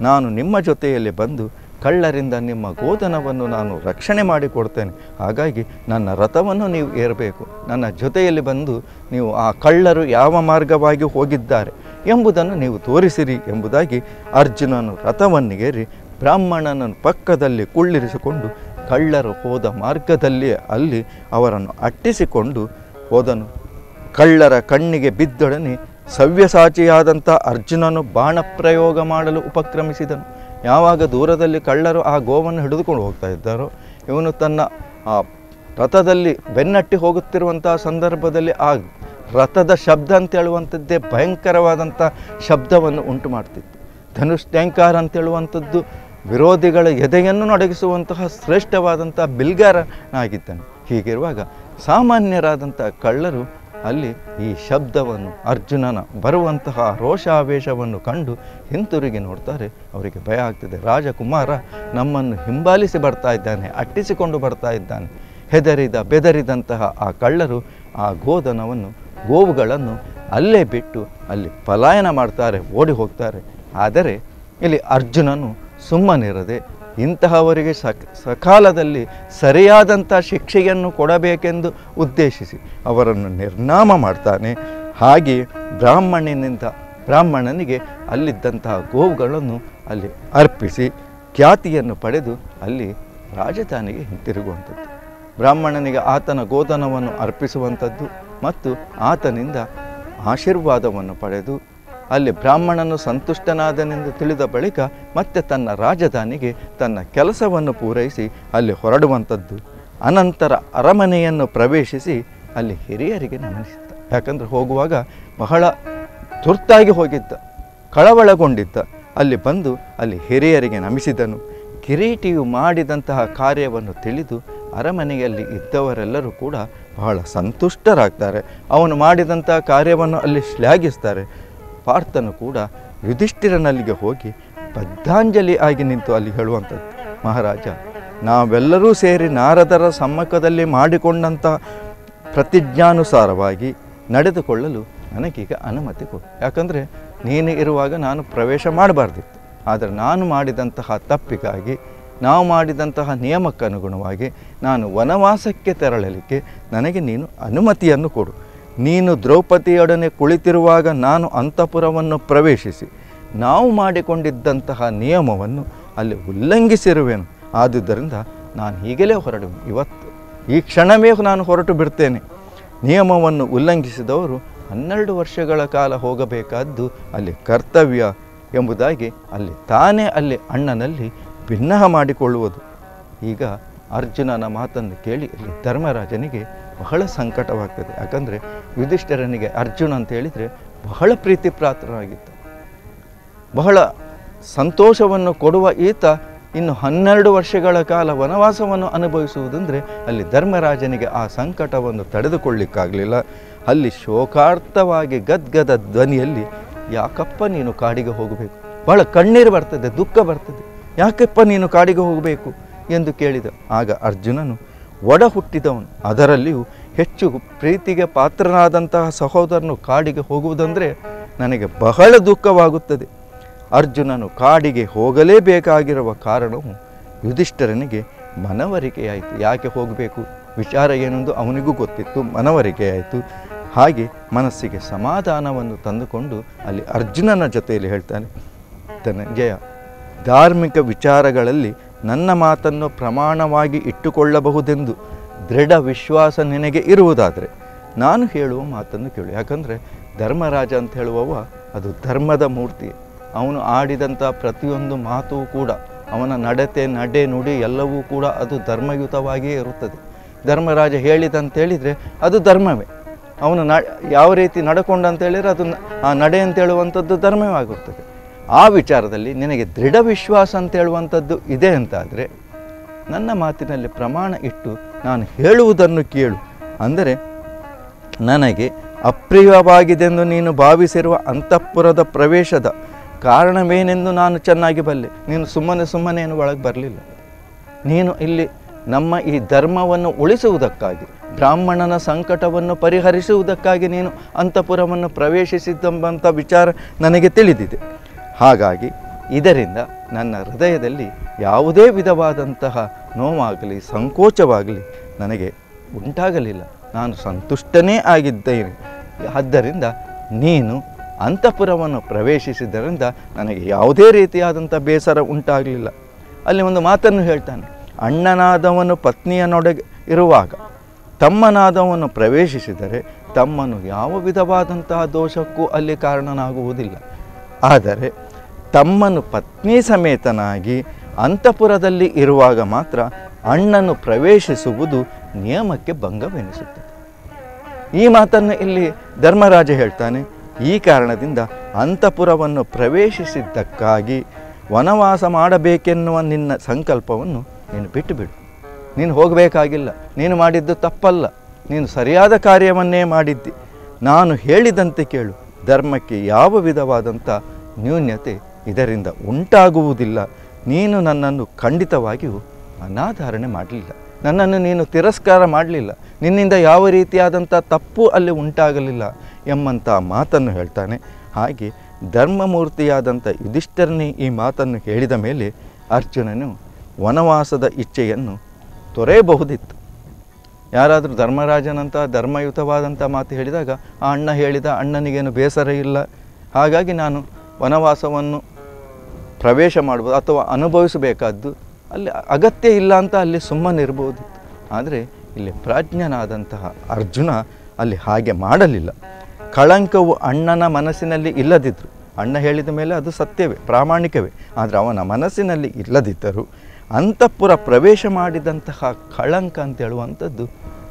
ನಾನು ನಿಮ್ಮ ಜೊತೆಯಲ್ಲಿ ಬಂದು ಕಳ್ಳರಿಂದ ನಿಮ್ಮ ಗೋಧನವನ್ನು ನಾನು ರಕ್ಷಣೆ ಮಾಡಿಕೊಡ್ತೇನೆ. ಹಾಗಾಗಿ ನನ್ನ ರಥವನ್ನು ನೀವು ಏರಬೇಕು. ನನ್ನ ಜೊತೆಯಲ್ಲಿ ಬಂದು ನೀವು ಆ ಕಳ್ಳರು ಯಾವ ಮಾರ್ಗವಾಗಿ ಹೋಗಿದ್ದಾರೆ ಎಂಬುದನ್ನು ನೀವು ತೋರಿಸಿರಿ ಎಂಬುದಾಗಿ ಅರ್ಜುನನು ರಥವನ್ನಿಗೇರಿ ಬ್ರಾಹ್ಮಣನನ್ನು ಪಕ್ಕದಲ್ಲಿ ಕುಳ್ಳಿರಿಸಿಕೊಂಡು ಕಳ್ಳರು ಹೋದ ಮಾರ್ಗದಲ್ಲಿ ಅಲ್ಲಿ ಅವರನ್ನು ಅಟ್ಟಿಸಿಕೊಂಡು ಹೋದನು. ಕಳ್ಳರ ಕಣ್ಣಿಗೆ ಬಿದ್ದೊಡನೆ ಸವ್ಯಸಾಚಿಯಾದಂಥ ಅರ್ಜುನನು ಬಾಣ ಪ್ರಯೋಗ ಮಾಡಲು ಉಪಕ್ರಮಿಸಿದನು. ಯಾವಾಗ ದೂರದಲ್ಲಿ ಕಳ್ಳರು ಆ ಗೋವನ್ನು ಹಿಡಿದುಕೊಂಡು ಹೋಗ್ತಾ ಇದ್ದಾರೋ, ಇವನು ತನ್ನ ಆ ರಥದಲ್ಲಿ ಬೆನ್ನಟ್ಟಿ ಹೋಗುತ್ತಿರುವಂತಹ ಸಂದರ್ಭದಲ್ಲಿ ಆ ರಥದ ಶಬ್ದ ಅಂತ ಹೇಳುವಂಥದ್ದೇ ಭಯಂಕರವಾದಂಥ ಶಬ್ದವನ್ನು ಉಂಟು ಮಾಡ್ತಿತ್ತು. ಧನುಷ್ ಅಂತ ಹೇಳುವಂಥದ್ದು ವಿರೋಧಿಗಳ ಎದೆಯನ್ನು ನಡಗಿಸುವಂತಹ ಶ್ರೇಷ್ಠವಾದಂಥ ಬಿಲ್ಗಾರನಾಗಿದ್ದಾನೆ. ಹೀಗಿರುವಾಗ ಸಾಮಾನ್ಯರಾದಂಥ ಕಳ್ಳರು ಅಲ್ಲಿ ಈ ಶಬ್ದವನ್ನು ಅರ್ಜುನನ ಬರುವಂತಹ ರೋಷಾವೇಶವನ್ನು ಕಂಡು ಹಿಂತಿರುಗಿ ನೋಡ್ತಾರೆ. ಅವರಿಗೆ ಭಯ ಆಗ್ತದೆ. ರಾಜಕುಮಾರ ನಮ್ಮನ್ನು ಹಿಂಬಾಲಿಸಿ ಬರ್ತಾ ಇದ್ದಾನೆ, ಅಟ್ಟಿಸಿಕೊಂಡು ಬರ್ತಾ ಇದ್ದಾನೆ. ಹೆದರಿದ ಬೆದರಿದಂತಹ ಆ ಕಳ್ಳರು ಆ ಗೋಧನವನ್ನು ಗೋವುಗಳನ್ನು ಅಲ್ಲೇ ಬಿಟ್ಟು ಅಲ್ಲಿ ಪಲಾಯನ ಮಾಡ್ತಾರೆ, ಓಡಿ ಹೋಗ್ತಾರೆ. ಆದರೆ ಇಲ್ಲಿ ಅರ್ಜುನನು ಸುಮ್ಮನಿರದೆ ಇಂತಹವರಿಗೆ ಸಕ್, ಸಕಾಲದಲ್ಲಿ ಸರಿಯಾದಂಥ ಶಿಕ್ಷೆಯನ್ನು ಕೊಡಬೇಕೆಂದು ಉದ್ದೇಶಿಸಿ ಅವರನ್ನು ನಿರ್ನಾಮ ಮಾಡ್ತಾನೆ. ಹಾಗೆ ಬ್ರಾಹ್ಮಣನಿಂದ, ಬ್ರಾಹ್ಮಣನಿಗೆ ಅಲ್ಲಿದ್ದಂತಹ ಗೋವುಗಳನ್ನು ಅಲ್ಲಿ ಅರ್ಪಿಸಿ ಖ್ಯಾತಿಯನ್ನು ಪಡೆದು ಅಲ್ಲಿ ರಾಜಧಾನಿಗೆ ಹಿಂತಿರುಗುವಂಥದ್ದು. ಬ್ರಾಹ್ಮಣನಿಗೆ ಆತನ ಗೋಧನವನ್ನು ಅರ್ಪಿಸುವಂಥದ್ದು ಮತ್ತು ಆತನಿಂದ ಆಶೀರ್ವಾದವನ್ನು ಪಡೆದು ಅಲ್ಲಿ ಬ್ರಾಹ್ಮಣನು ಸಂತುಷ್ಟನಾದನೆಂದು ತಿಳಿದ ಬಳಿಕ ಮತ್ತೆ ತನ್ನ ರಾಜಧಾನಿಗೆ ತನ್ನ ಕೆಲಸವನ್ನು ಪೂರೈಸಿ ಅಲ್ಲಿ ಹೊರಡುವಂಥದ್ದು. ಅನಂತರ ಅರಮನೆಯನ್ನು ಪ್ರವೇಶಿಸಿ ಅಲ್ಲಿ ಹಿರಿಯರಿಗೆ ನಮನಿಸಿದ್ದ ಯಾಕಂದರೆ ಹೋಗುವಾಗ ಬಹಳ ತುರ್ತಾಗಿ ಹೋಗಿದ್ದ, ಕಳವಳಗೊಂಡಿದ್ದ. ಅಲ್ಲಿ ಬಂದು ಅಲ್ಲಿ ಹಿರಿಯರಿಗೆ ನಮಿಸಿದನು. ಕಿರೀಟಿಯು ಮಾಡಿದಂತಹ ಕಾರ್ಯವನ್ನು ತಿಳಿದು ಅರಮನೆಯಲ್ಲಿ ಇದ್ದವರೆಲ್ಲರೂ ಕೂಡ ಬಹಳ ಸಂತುಷ್ಟರಾಗ್ತಾರೆ. ಅವನು ಮಾಡಿದಂತಹ ಕಾರ್ಯವನ್ನು ಅಲ್ಲಿ ಶ್ಲಾಘಿಸ್ತಾರೆ. ಪಾರ್ಥನು ಕೂಡ ಯುಧಿಷ್ಠಿರನಲ್ಲಿಗೆ ಹೋಗಿ ಬದ್ಧಾಂಜಲಿ ಆಗಿ ನಿಂತು ಅಲ್ಲಿ ಹೇಳುವಂಥದ್ದು. ಮಹಾರಾಜ, ನಾವೆಲ್ಲರೂ ಸೇರಿ ನಾರದರ ಸಮ್ಮುಖದಲ್ಲಿ ಮಾಡಿಕೊಂಡಂಥ ಪ್ರತಿಜ್ಞಾನುಸಾರವಾಗಿ ನಡೆದುಕೊಳ್ಳಲು ನನಗೀಗ ಅನುಮತಿ ಕೊಡು. ಯಾಕಂದರೆ ನೀನು ಇರುವಾಗ ನಾನು ಪ್ರವೇಶ ಮಾಡಬಾರ್ದಿತ್ತು. ಆದರೆ ನಾನು ಮಾಡಿದಂತಹ ತಪ್ಪಿಗಾಗಿ, ನಾವು ಮಾಡಿದಂತಹ ನಿಯಮಕ್ಕನುಗುಣವಾಗಿ ನಾನು ವನವಾಸಕ್ಕೆ ತೆರಳಲಿಕ್ಕೆ ನನಗೆ ನೀನು ಅನುಮತಿಯನ್ನು ಕೊಡು. ನೀನು ದ್ರೌಪದಿಯೊಡನೆ ಕುಳಿತಿರುವಾಗ ನಾನು ಅಂತಃಪುರವನ್ನು ಪ್ರವೇಶಿಸಿ ನಾವು ಮಾಡಿಕೊಂಡಿದ್ದಂತಹ ನಿಯಮವನ್ನು ಅಲ್ಲಿ ಉಲ್ಲಂಘಿಸಿರುವೆನು. ಆದುದರಿಂದ ನಾನು ಹೀಗಲೇ ಹೊರಡುವೆ ಇವತ್ತು ಈ ಕ್ಷಣವೇ ನಾನು ಹೊರಟು ಬಿಡ್ತೇನೆ. ನಿಯಮವನ್ನು ಉಲ್ಲಂಘಿಸಿದವರು ಹನ್ನೆರಡು ವರ್ಷಗಳ ಕಾಲ ಹೋಗಬೇಕಾದ್ದು ಅಲ್ಲಿ ಕರ್ತವ್ಯ ಎಂಬುದಾಗಿ ಅಲ್ಲಿ ತಾನೇ ಅಲ್ಲಿ ಅಣ್ಣನಲ್ಲಿ ಭಿನ್ನಹ ಮಾಡಿಕೊಳ್ಳುವುದು. ಈಗ ಅರ್ಜುನನ ಮಾತನ್ನು ಕೇಳಿ ಇಲ್ಲಿ ಧರ್ಮರಾಜನಿಗೆ ಬಹಳ ಸಂಕಟವಾಗ್ತದೆ. ಯಾಕಂದರೆ ಯುಧಿಷ್ಠರನಿಗೆ ಅರ್ಜುನ ಅಂತ ಹೇಳಿದರೆ ಬಹಳ ಪ್ರೀತಿ ಪಾತ್ರನಾಗಿದ್ದ ಬಹಳ ಸಂತೋಷವನ್ನು ಕೊಡುವ ಈತ ಇನ್ನು ಹನ್ನೆರಡು ವರ್ಷಗಳ ಕಾಲ ವನವಾಸವನ್ನು ಅನುಭವಿಸುವುದಂದರೆ ಅಲ್ಲಿ ಧರ್ಮರಾಜನಿಗೆ ಆ ಸಂಕಟವನ್ನು ತಡೆದುಕೊಳ್ಳಿಕ್ಕಾಗಲಿಲ್ಲ. ಅಲ್ಲಿ ಶೋಕಾರ್ಥವಾಗಿ ಗದ್ಗದ ಧ್ವನಿಯಲ್ಲಿ, ಯಾಕಪ್ಪ ನೀನು ಕಾಡಿಗೆ ಹೋಗಬೇಕು? ಬಹಳ ಕಣ್ಣೀರು ಬರ್ತದೆ, ದುಃಖ ಬರ್ತದೆ. ಯಾಕಪ್ಪ ನೀನು ಕಾಡಿಗೆ ಹೋಗಬೇಕು? ಎಂದು ಕೇಳಿದ. ಆಗ ಅರ್ಜುನನು ಒಡ ಹುಟ್ಟಿದವನು ಅದರಲ್ಲಿಯೂ ಹೆಚ್ಚು ಪ್ರೀತಿಗೆ ಪಾತ್ರನಾದಂತಹ ಸಹೋದರನು ಕಾಡಿಗೆ ಹೋಗುವುದಂದರೆ ನನಗೆ ಬಹಳ ದುಃಖವಾಗುತ್ತದೆ. ಅರ್ಜುನನು ಕಾಡಿಗೆ ಹೋಗಲೇಬೇಕಾಗಿರುವ ಕಾರಣವು ಯುಧಿಷ್ಠರನಿಗೆ ಮನವರಿಕೆಯಾಯಿತು. ಯಾಕೆ ಹೋಗಬೇಕು? ವಿಚಾರ ಏನೆಂದು ಅವನಿಗೂ ಗೊತ್ತಿತ್ತು. ಮನವರಿಕೆಯಾಯಿತು. ಹಾಗೆ ಮನಸ್ಸಿಗೆ ಸಮಾಧಾನವನ್ನು ತಂದುಕೊಂಡು ಅಲ್ಲಿ ಅರ್ಜುನನ ಜೊತೆಯಲ್ಲಿ ಹೇಳ್ತಾನೆ ಧನಂಜಯ ಧಾರ್ಮಿಕ ವಿಚಾರಗಳಲ್ಲಿ ನನ್ನ ಮಾತನ್ನು ಪ್ರಮಾಣವಾಗಿ ಇಟ್ಟುಕೊಳ್ಳಬಹುದೆಂದು ದೃಢ ವಿಶ್ವಾಸ ನಿನಗೆ ಇರುವುದಾದರೆ ನಾನು ಹೇಳುವ ಮಾತನ್ನು ಕೇಳು. ಯಾಕಂದರೆ ಧರ್ಮರಾಜ ಅಂತ ಹೇಳುವವ ಅದು ಧರ್ಮದ ಮೂರ್ತಿ. ಅವನು ಆಡಿದಂಥ ಪ್ರತಿಯೊಂದು ಮಾತು ಕೂಡ, ಅವನ ನಡತೆ, ನಡೆ, ನುಡಿ ಎಲ್ಲವೂ ಕೂಡ ಅದು ಧರ್ಮಯುತವಾಗಿಯೇ ಇರುತ್ತದೆ. ಧರ್ಮರಾಜ ಹೇಳಿದಂತೇಳಿದರೆ ಅದು ಧರ್ಮವೇ. ಅವನು ನ, ಯಾವ ರೀತಿ ನಡ್ಕೊಂಡಂತೇಳಿದರೆ ಅದು ಆ ನಡೆ ಅಂತ ಹೇಳುವಂಥದ್ದು ಧರ್ಮವಾಗಿರ್ತದೆ. ಆ ವಿಚಾರದಲ್ಲಿ ನಿನಗೆ ದೃಢ ವಿಶ್ವಾಸ ಅಂತ ಹೇಳುವಂಥದ್ದು ಇದೆ ಅಂತಾದರೆ ನನ್ನ ಮಾತಿನಲ್ಲಿ ಪ್ರಮಾಣ ಇಟ್ಟು ನಾನು ಹೇಳುವುದನ್ನು ಕೇಳು. ಅಂದರೆ ನನಗೆ ಅಪ್ರಿಯವಾಗಿದೆಂದು ನೀನು ಭಾವಿಸಿರುವ ಅಂತಃಪುರದ ಪ್ರವೇಶದ ಕಾರಣವೇನೆಂದು ನಾನು ಚೆನ್ನಾಗಿ ಬಲ್ಲೆ. ನೀನು ಸುಮ್ಮನೆ ಸುಮ್ಮನೆ ಏನು ಒಳಗೆ ಬರಲಿಲ್ಲ. ನೀನು ಇಲ್ಲಿ ನಮ್ಮ ಈ ಧರ್ಮವನ್ನು ಉಳಿಸುವುದಕ್ಕಾಗಿ, ಬ್ರಾಹ್ಮಣನ ಸಂಕಟವನ್ನು ಪರಿಹರಿಸುವುದಕ್ಕಾಗಿ ನೀನು ಅಂತಃಪುರವನ್ನು ಪ್ರವೇಶಿಸಿದ್ದಂಬಂಥ ವಿಚಾರ ನನಗೆ ತಿಳಿದಿದೆ. ಹಾಗಾಗಿ ಇದರಿಂದ ನನ್ನ ಹೃದಯದಲ್ಲಿ ಯಾವುದೇ ವಿಧವಾದಂತಹ ನೋವಾಗಲಿ, ಸಂಕೋಚವಾಗಲಿ ನನಗೆ ಉಂಟಾಗಲಿಲ್ಲ. ನಾನು ಸಂತುಷ್ಟನೇ ಆಗಿದ್ದೇನೆ. ಆದ್ದರಿಂದ ನೀನು ಅಂತಃಪುರವನ್ನು ಪ್ರವೇಶಿಸಿದ್ದರಿಂದ ನನಗೆ ಯಾವುದೇ ರೀತಿಯಾದಂಥ ಬೇಸರ ಉಂಟಾಗಲಿಲ್ಲ. ಅಲ್ಲಿ ಒಂದು ಮಾತನ್ನು ಹೇಳ್ತಾನೆ, ಅಣ್ಣನಾದವನು ಪತ್ನಿಯನೊಡಗೆ ಇರುವಾಗ ತಮ್ಮನಾದವನು ಪ್ರವೇಶಿಸಿದರೆ ತಮ್ಮನು ಯಾವ ವಿಧವಾದಂತಹ ದೋಷಕ್ಕೂ ಅಲ್ಲಿ ಕಾರಣನಾಗುವುದಿಲ್ಲ. ಆದರೆ ತಮ್ಮನು ಪತ್ನಿ ಸಮೇತನಾಗಿ ಅಂತಪುರದಲ್ಲಿ ಇರುವಾಗ ಮಾತ್ರ ಅಣ್ಣನು ಪ್ರವೇಶಿಸುವುದು ನಿಯಮಕ್ಕೆ ಭಂಗವೆನಿಸುತ್ತದೆ. ಈ ಮಾತನ್ನು ಇಲ್ಲಿ ಧರ್ಮರಾಜ ಹೇಳ್ತಾನೆ, ಈ ಕಾರಣದಿಂದ ಅಂತಪುರವನ್ನು ಪ್ರವೇಶಿಸಿದ್ದಕ್ಕಾಗಿ ವನವಾಸ ಮಾಡಬೇಕೆನ್ನುವ ನಿನ್ನ ಸಂಕಲ್ಪವನ್ನು ನೀನು ಬಿಟ್ಟುಬಿಡು. ನೀನು ಹೋಗಬೇಕಾಗಿಲ್ಲ, ನೀನು ಮಾಡಿದ್ದು ತಪ್ಪಲ್ಲ, ನೀನು ಸರಿಯಾದ ಕಾರ್ಯವನ್ನೇ ಮಾಡಿದ್ದಿ. ನಾನು ಹೇಳಿದಂತೆ ಕೇಳು, ಧರ್ಮಕ್ಕೆ ಯಾವ ವಿಧವಾದಂಥ ನ್ಯೂನ್ಯತೆ ಇದರಿಂದ ಉಂಟಾಗುವುದಿಲ್ಲ. ನೀನು ನನ್ನನ್ನು ಖಂಡಿತವಾಗಿಯೂ ಅನಾಧಾರಣೆ ಮಾಡಲಿಲ್ಲ. ನನ್ನನ್ನು ನೀನು ತಿರಸ್ಕಾರ ಮಾಡಲಿಲ್ಲ. ನಿನ್ನಿಂದ ಯಾವ ರೀತಿಯಾದಂಥ ತಪ್ಪು ಅಲ್ಲಿ ಉಂಟಾಗಲಿಲ್ಲ ಎಂಬಂಥ ಮಾತನ್ನು ಹೇಳ್ತಾನೆ. ಹಾಗೆ ಧರ್ಮಮೂರ್ತಿಯಾದಂಥ ಯುಧಿಷ್ಠರನೇ ಈ ಮಾತನ್ನು ಹೇಳಿದ ಮೇಲೆ ಅರ್ಜುನನು ವನವಾಸದ ಇಚ್ಛೆಯನ್ನು ತೊರೆಯಬಹುದಿತ್ತು. ಯಾರಾದರೂ ಧರ್ಮರಾಜನಂತ ಧರ್ಮಯುತವಾದಂಥ ಮಾತು ಹೇಳಿದಾಗ ಆ ಅಣ್ಣ ಹೇಳಿದ ಅಣ್ಣನಿಗೇನು ಬೇಸರ ಇಲ್ಲ. ಹಾಗಾಗಿ ನಾನು ವನವಾಸವನ್ನು ಪ್ರವೇಶ ಮಾಡ್ಬೋದು ಅಥವಾ ಅನುಭವಿಸಬೇಕಾದ್ದು ಅಲ್ಲಿ ಅಗತ್ಯ ಇಲ್ಲ ಅಂತ ಅಲ್ಲಿ ಸುಮ್ಮನಿರ್ಬೋದು ಆದರೆ ಇಲ್ಲಿ ಪ್ರಾಜ್ಞನಾದಂತಹ ಅರ್ಜುನ ಅಲ್ಲಿ ಹಾಗೆ ಮಾಡಲಿಲ್ಲ. ಕಳಂಕವು ಅಣ್ಣನ ಮನಸ್ಸಿನಲ್ಲಿ ಇಲ್ಲದಿದ್ದರು ಅಣ್ಣ ಹೇಳಿದ ಮೇಲೆ ಅದು ಸತ್ಯವೇ, ಪ್ರಾಮಾಣಿಕವೇ. ಆದರೆ ಅವನ ಮನಸ್ಸಿನಲ್ಲಿ ಇಲ್ಲದಿದ್ದರು ಅಂತಃಪುರ ಪ್ರವೇಶ ಮಾಡಿದಂತಹ ಕಳಂಕ ಅಂತ ಹೇಳುವಂಥದ್ದು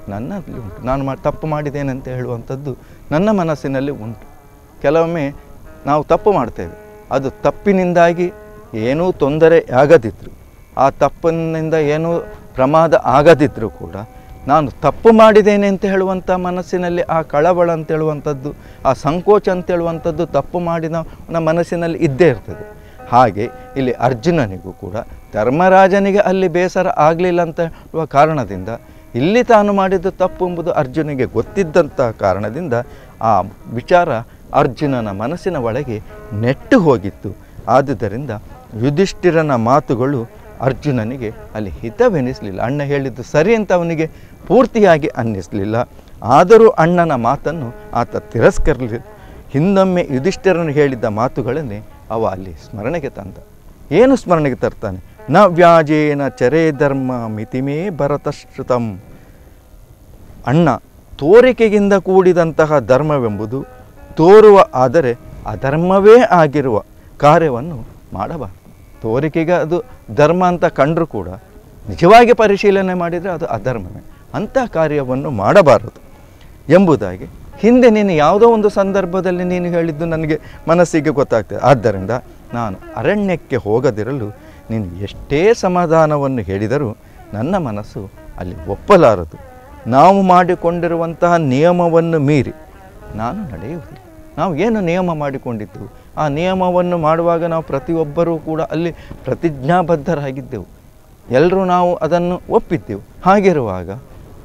ನನ್ನಲ್ಲಿ ಉಂಟು. ನಾನು ಮಾ, ತಪ್ಪು ಮಾಡಿದ್ದೇನಂತ ಹೇಳುವಂಥದ್ದು ನನ್ನ ಮನಸ್ಸಿನಲ್ಲಿ ಉಂಟು. ಕೆಲವೊಮ್ಮೆ ನಾವು ತಪ್ಪು ಮಾಡ್ತೇವೆ. ಅದು ತಪ್ಪಿನಿಂದಾಗಿ ಏನೂ ತೊಂದರೆ ಆಗದಿದ್ದರು ಆ ತಪ್ಪಿನಿಂದ ಏನೂ ಪ್ರಮಾದ ಆಗದಿದ್ದರೂ ಕೂಡ ನಾನು ತಪ್ಪು ಮಾಡಿದ್ದೇನೆ ಅಂತ ಹೇಳುವಂಥ ಮನಸ್ಸಿನಲ್ಲಿ ಆ ಕಳವಳ ಅಂತ ಹೇಳುವಂಥದ್ದು, ಆ ಸಂಕೋಚ ಅಂತ ಹೇಳುವಂಥದ್ದು ತಪ್ಪು ಮಾಡಿದ ಮನಸ್ಸಿನಲ್ಲಿ ಇದ್ದೇ ಇರ್ತದೆ. ಹಾಗೆ ಇಲ್ಲಿ ಅರ್ಜುನನಿಗೂ ಕೂಡ ಧರ್ಮರಾಜನಿಗೆ ಅಲ್ಲಿ ಬೇಸರ ಆಗಲಿಲ್ಲ ಅಂತ ಹೇಳುವ ಕಾರಣದಿಂದ ಇಲ್ಲಿ ತಾನು ಮಾಡಿದ್ದು ತಪ್ಪು ಎಂಬುದು ಅರ್ಜುನಿಗೆ ಗೊತ್ತಿದ್ದಂಥ ಕಾರಣದಿಂದ ಆ ವಿಚಾರ ಅರ್ಜುನನ ಮನಸ್ಸಿನ ಒಳಗೆ ನೆಟ್ಟು ಹೋಗಿತ್ತು. ಆದುದರಿಂದ ಯುಧಿಷ್ಠಿರನ ಮಾತುಗಳು ಅರ್ಜುನನಿಗೆ, ಅಲ್ಲಿ ಹಿತವೆನಿಸಲಿಲ್ಲ. ಅಣ್ಣ ಹೇಳಿದ್ದು ಸರಿ ಅಂತ ಅವನಿಗೆ ಪೂರ್ತಿಯಾಗಿ ಅನ್ನಿಸಲಿಲ್ಲ. ಆದರೂ ಅಣ್ಣನ ಮಾತನ್ನು ಆತ ತಿರಸ್ಕರಲಿ, ಹಿಂದೊಮ್ಮೆ ಯುಧಿಷ್ಠಿರನು ಹೇಳಿದ್ದ ಮಾತುಗಳನ್ನೇ ಅವ ಅಲ್ಲಿ ಸ್ಮರಣೆಗೆ ತಂದ. ಏನು ಸ್ಮರಣೆಗೆ ತರ್ತಾನೆ? ನ ವ್ಯಾಜೇನ ಚರೇ ಧರ್ಮ ಮಿತಿಮೇ ಭರತಶ್ರುತಂ ಅಣ್ಣ, ತೋರಿಕೆಯಿಂದ ಕೂಡಿದಂತಹ ಧರ್ಮವೆಂಬುದು ತೋರುವ ಆದರೆ ಅಧರ್ಮವೇ ಆಗಿರುವ ಕಾರ್ಯವನ್ನು ಮಾಡಬಾರದು. ತೋರಿಕೆಗೆ ಅದು ಧರ್ಮ ಅಂತ ಕಂಡರೂ ಕೂಡ ನಿಜವಾಗಿ ಪರಿಶೀಲನೆ ಮಾಡಿದರೆ ಅದು ಅಧರ್ಮವೇ. ಅಂಥ ಕಾರ್ಯವನ್ನು ಮಾಡಬಾರದು ಎಂಬುದಾಗಿ ಹಿಂದೆ ನೀನು ಯಾವುದೋ ಒಂದು ಸಂದರ್ಭದಲ್ಲಿ ನೀನು ಹೇಳಿದ್ದು ನನಗೆ ಮನಸ್ಸಿಗೆ ಗೊತ್ತಾಗ್ತದೆ. ಆದ್ದರಿಂದ ನಾನು ಅರಣ್ಯಕ್ಕೆ ಹೋಗದಿರಲು ನೀನು ಎಷ್ಟೇ ಸಮಾಧಾನವನ್ನು ಹೇಳಿದರೂ ನನ್ನ ಮನಸ್ಸು ಅಲ್ಲಿ ಒಪ್ಪಲಾರದು. ನಾವು ಮಾಡಿಕೊಂಡಿರುವಂತಹ ನಿಯಮವನ್ನು ಮೀರಿ ನಾನು ನಡೆಯುವುದಿಲ್ಲ. ನಾವು ಏನು ನಿಯಮ ಮಾಡಿಕೊಂಡಿದ್ದೆವು? ಆ ನಿಯಮವನ್ನು ಮಾಡುವಾಗ ನಾವು ಪ್ರತಿಯೊಬ್ಬರೂ ಕೂಡ ಅಲ್ಲಿ ಪ್ರತಿಜ್ಞಾಬದ್ಧರಾಗಿದ್ದೆವು. ಎಲ್ಲರೂ ನಾವು ಅದನ್ನು ಒಪ್ಪಿದ್ದೆವು. ಹಾಗಿರುವಾಗ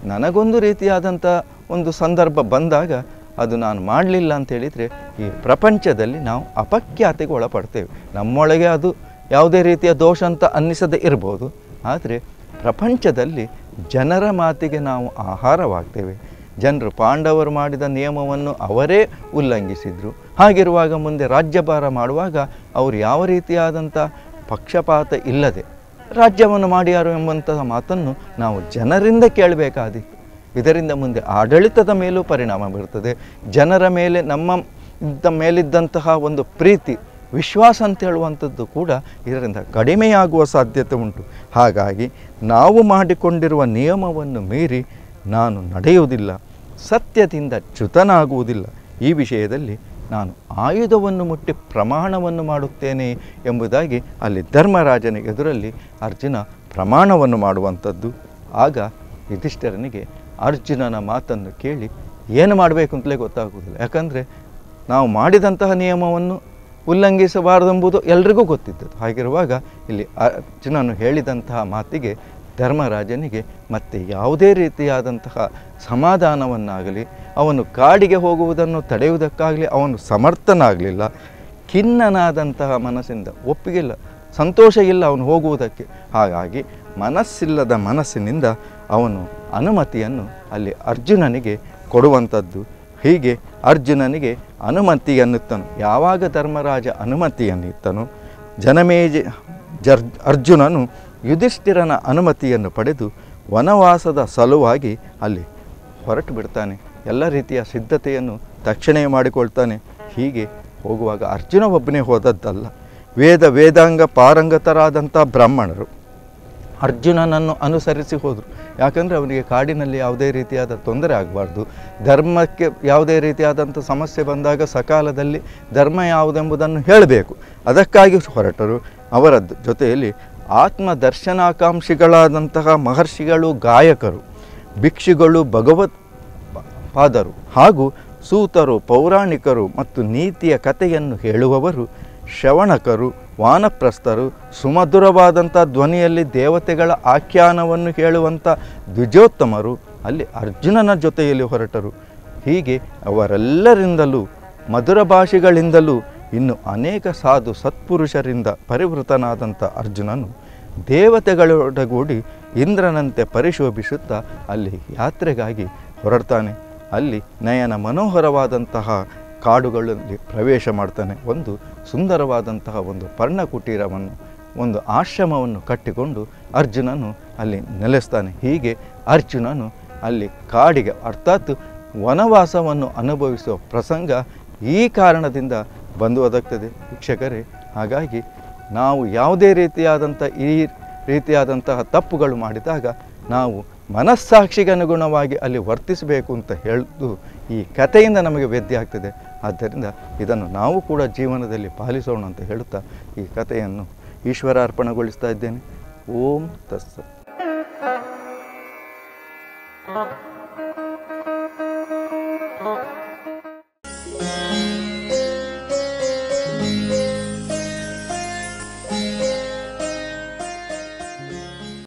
ನನಗೊಂದು ರೀತಿಯಾದಂಥ ಒಂದು ಸಂದರ್ಭ ಬಂದಾಗ ಅದು ನಾನು ಮಾಡಲಿಲ್ಲ ಅಂತ ಹೇಳಿದರೆ ಈ ಪ್ರಪಂಚದಲ್ಲಿ ನಾವು ಅಪಖ್ಯಾತಿಗೆ ಒಳಪಡ್ತೇವೆ. ನಮ್ಮೊಳಗೆ ಅದು ಯಾವುದೇ ರೀತಿಯ ದೋಷ ಅಂತ ಅನ್ನಿಸದೇ ಇರ್ಬೋದು. ಆದರೆ ಪ್ರಪಂಚದಲ್ಲಿ ಜನರ ಮಾತಿಗೆ ನಾವು ಆಹಾರವಾಗ್ತೇವೆ. ಜನರು ಪಾಂಡವರು ಮಾಡಿದ ನಿಯಮವನ್ನು ಅವರೇ ಉಲ್ಲಂಘಿಸಿದರು. ಹಾಗಿರುವಾಗ ಮುಂದೆ ರಾಜ್ಯಭಾರ ಮಾಡುವಾಗ ಅವರು ಯಾವ ರೀತಿಯಾದಂಥ ಪಕ್ಷಪಾತ ಇಲ್ಲದೆ ರಾಜ್ಯವನ್ನು ಮಾಡ್ಯಾರು ಎಂಬಂತಹ ಮಾತನ್ನು ನಾವು ಜನರಿಂದ ಕೇಳಬೇಕಾದಿತ್ತು ಇದರಿಂದ ಮುಂದೆ ಆಡಳಿತದ ಮೇಲೂ ಪರಿಣಾಮ ಬೀರ್ತದೆ ಜನರ ಮೇಲೆ ನಮ್ಮ ಇದ್ದ ಮೇಲಿದ್ದಂತಹ ಒಂದು ಪ್ರೀತಿ, ವಿಶ್ವಾಸ ಅಂತ ಹೇಳುವಂಥದ್ದು ಕೂಡ ಇದರಿಂದ ಕಡಿಮೆಯಾಗುವ ಸಾಧ್ಯತೆ ಉಂಟು. ಹಾಗಾಗಿ ನಾವು ಮಾಡಿಕೊಂಡಿರುವ ನಿಯಮವನ್ನು ಮೀರಿ ನಾನು ನಡೆಯುವುದಿಲ್ಲ. ಸತ್ಯದಿಂದ ಚ್ಯುತನಾಗುವುದಿಲ್ಲ. ಈ ವಿಷಯದಲ್ಲಿ ನಾನು ಆಯುಧವನ್ನು ಮುಟ್ಟಿ ಪ್ರಮಾಣವನ್ನು ಮಾಡುತ್ತೇನೆ ಎಂಬುದಾಗಿ ಅಲ್ಲಿ ಧರ್ಮರಾಜನ ಎದುರಲ್ಲಿ ಅರ್ಜುನ ಪ್ರಮಾಣವನ್ನು ಮಾಡುವಂಥದ್ದು. ಆಗ ಯುಧಿಷ್ಠರನಿಗೆ ಅರ್ಜುನನ ಮಾತನ್ನು ಕೇಳಿ ಏನು ಮಾಡಬೇಕು ಅಂತಲೇ ಗೊತ್ತಾಗುವುದಿಲ್ಲ. ಯಾಕಂದರೆ ನಾವು ಮಾಡಿದಂತಹ ನಿಯಮವನ್ನು ಉಲ್ಲಂಘಿಸಬಾರದೆಂಬುದು ಎಲ್ರಿಗೂ ಗೊತ್ತಿದ್ದದ್ದು. ಹಾಗಿರುವಾಗ ಇಲ್ಲಿ ಅರ್ಜುನನು ಹೇಳಿದಂತಹ ಮಾತಿಗೆ ಧರ್ಮರಾಜನಿಗೆ ಮತ್ತೆ ಯಾವುದೇ ರೀತಿಯಾದಂತಹ ಸಮಾಧಾನವನ್ನಾಗಲಿ, ಅವನು ಕಾಡಿಗೆ ಹೋಗುವುದನ್ನು ತಡೆಯುವುದಕ್ಕಾಗಲಿ, ಅವನು ಸಮರ್ಥನಾಗಲಿಲ್ಲ. ಖಿನ್ನನಾದಂತಹ ಮನಸ್ಸಿಂದ ಒಪ್ಪಿಗಿಲ್ಲ ಸಂತೋಷ ಇಲ್ಲ ಅವನು ಹೋಗುವುದಕ್ಕೆ. ಹಾಗಾಗಿ ಮನಸ್ಸಿಲ್ಲದ ಮನಸ್ಸಿನಿಂದ ಅವನು ಅನುಮತಿಯನ್ನು ಅಲ್ಲಿ ಅರ್ಜುನನಿಗೆ ಕೊಡುವಂಥದ್ದು. ಹೀಗೆ ಅರ್ಜುನನಿಗೆ ಅನುಮತಿಯನ್ನುತ್ತನು ಯಾವಾಗ ಧರ್ಮರಾಜ ಅನುಮತಿಯನ್ನಿತ್ತನು ಜನಮೇಜ ಜರ್ ಅರ್ಜುನನು ಯುಧಿಷ್ಠಿರನ ಅನುಮತಿಯನ್ನು ಪಡೆದು ವನವಾಸದ ಸಲುವಾಗಿ ಅಲ್ಲಿ ಹೊರಟು ಬಿಡ್ತಾನೆ. ಎಲ್ಲ ರೀತಿಯ ಸಿದ್ಧತೆಯನ್ನು ತಕ್ಷಣ ಮಾಡಿಕೊಳ್ತಾನೆ. ಹೀಗೆ ಹೋಗುವಾಗ ಅರ್ಜುನ ಒಬ್ಬನೇ ಹೋದದ್ದಲ್ಲ. ವೇದ ವೇದಾಂಗ ಪಾರಂಗತರಾದಂಥ ಬ್ರಾಹ್ಮಣರು ಅರ್ಜುನನನ್ನು ಅನುಸರಿಸಿ ಹೋದರು. ಯಾಕಂದರೆ ಅವನಿಗೆ ಕಾಡಿನಲ್ಲಿ ಯಾವುದೇ ರೀತಿಯಾದ ತೊಂದರೆ ಆಗಬಾರ್ದು. ಧರ್ಮಕ್ಕೆ ಯಾವುದೇ ರೀತಿಯಾದಂಥ ಸಮಸ್ಯೆ ಬಂದಾಗ ಸಕಾಲದಲ್ಲಿ ಧರ್ಮ ಯಾವುದೆಂಬುದನ್ನು ಹೇಳಬೇಕು. ಅದಕ್ಕಾಗಿ ಹೊರಟರು. ಅವರ ಜೊತೆಯಲ್ಲಿ ಆತ್ಮ ದರ್ಶನಾಕಾಂಕ್ಷಿಗಳಾದಂತಹ ಮಹರ್ಷಿಗಳು, ಗಾಯಕರು, ಭಿಕ್ಷುಗಳು, ಭಗವತ್ ಪಾದರು ಹಾಗೂ ಸೂತರು, ಪೌರಾಣಿಕರು ಮತ್ತು ನೀತಿಯ ಕಥೆಯನ್ನು ಹೇಳುವವರು ಶ್ರವಣಕರು, ವಾನಪ್ರಸ್ಥರು, ಸುಮಧುರವಾದಂಥ ಧ್ವನಿಯಲ್ಲಿ ದೇವತೆಗಳ ಆಖ್ಯಾನವನ್ನು ಹೇಳುವಂಥ ದ್ವಿಜೋತ್ತಮರು ಅಲ್ಲಿ ಅರ್ಜುನನ ಜೊತೆಯಲ್ಲಿ ಹೊರಟರು. ಹೀಗೆ ಅವರೆಲ್ಲರಿಂದಲೂ, ಮಧುರ ಭಾಷೆಗಳಿಂದಲೂ ಇನ್ನು ಅನೇಕ ಸಾಧು ಸತ್ಪುರುಷರಿಂದ ಪರಿವೃತನಾದಂಥ ಅರ್ಜುನನು ದೇವತೆಗಳೊಡಗೂಡಿ ಇಂದ್ರನಂತೆ ಪರಿಶೋಭಿಸುತ್ತಾ ಅಲ್ಲಿ ಯಾತ್ರೆಗಾಗಿ ಹೊರಡ್ತಾನೆ. ಅಲ್ಲಿ ನಯನ ಮನೋಹರವಾದಂತಹ ಕಾಡುಗಳಲ್ಲಿ ಪ್ರವೇಶ ಮಾಡ್ತಾನೆ. ಒಂದು ಸುಂದರವಾದಂತಹ ಒಂದು ಪರ್ಣಕುಟೀರವನ್ನು, ಒಂದು ಆಶ್ರಮವನ್ನು ಕಟ್ಟಿಕೊಂಡು ಅರ್ಜುನನು ಅಲ್ಲಿ ನೆಲೆಸ್ತಾನೆ. ಹೀಗೆ ಅರ್ಜುನನು ಅಲ್ಲಿ ಕಾಡಿಗೆ, ಅರ್ಥಾತ್ ವನವಾಸವನ್ನು ಅನುಭವಿಸುವ ಪ್ರಸಂಗ ಈ ಕಾರಣದಿಂದ ಬಂದು ಒದಗ್ತದೆ. ವೀಕ್ಷಕರೇ, ಹಾಗಾಗಿ ನಾವು ಯಾವುದೇ ರೀತಿಯಾದಂಥ ಈ ರೀತಿಯಾದಂತಹ ತಪ್ಪುಗಳು ಮಾಡಿದಾಗ ನಾವು ಮನಸ್ಸಾಕ್ಷಿಗೆ ಅನುಗುಣವಾಗಿ ಅಲ್ಲಿ ವರ್ತಿಸಬೇಕು ಅಂತ ಹೇಳಿದು ಈ ಕಥೆಯಿಂದ ನಮಗೆ ವೇದ್ಯ ಆಗ್ತದೆ. ಆದ್ದರಿಂದ ಇದನ್ನು ನಾವು ಕೂಡ ಜೀವನದಲ್ಲಿ ಪಾಲಿಸೋಣ ಅಂತ ಹೇಳುತ್ತಾ ಈ ಕಥೆಯನ್ನು ಈಶ್ವರ ಅರ್ಪಣೆಗೊಳಿಸ್ತಾ ಇದ್ದೇನೆ. ಓಂ ತಸ್ಸ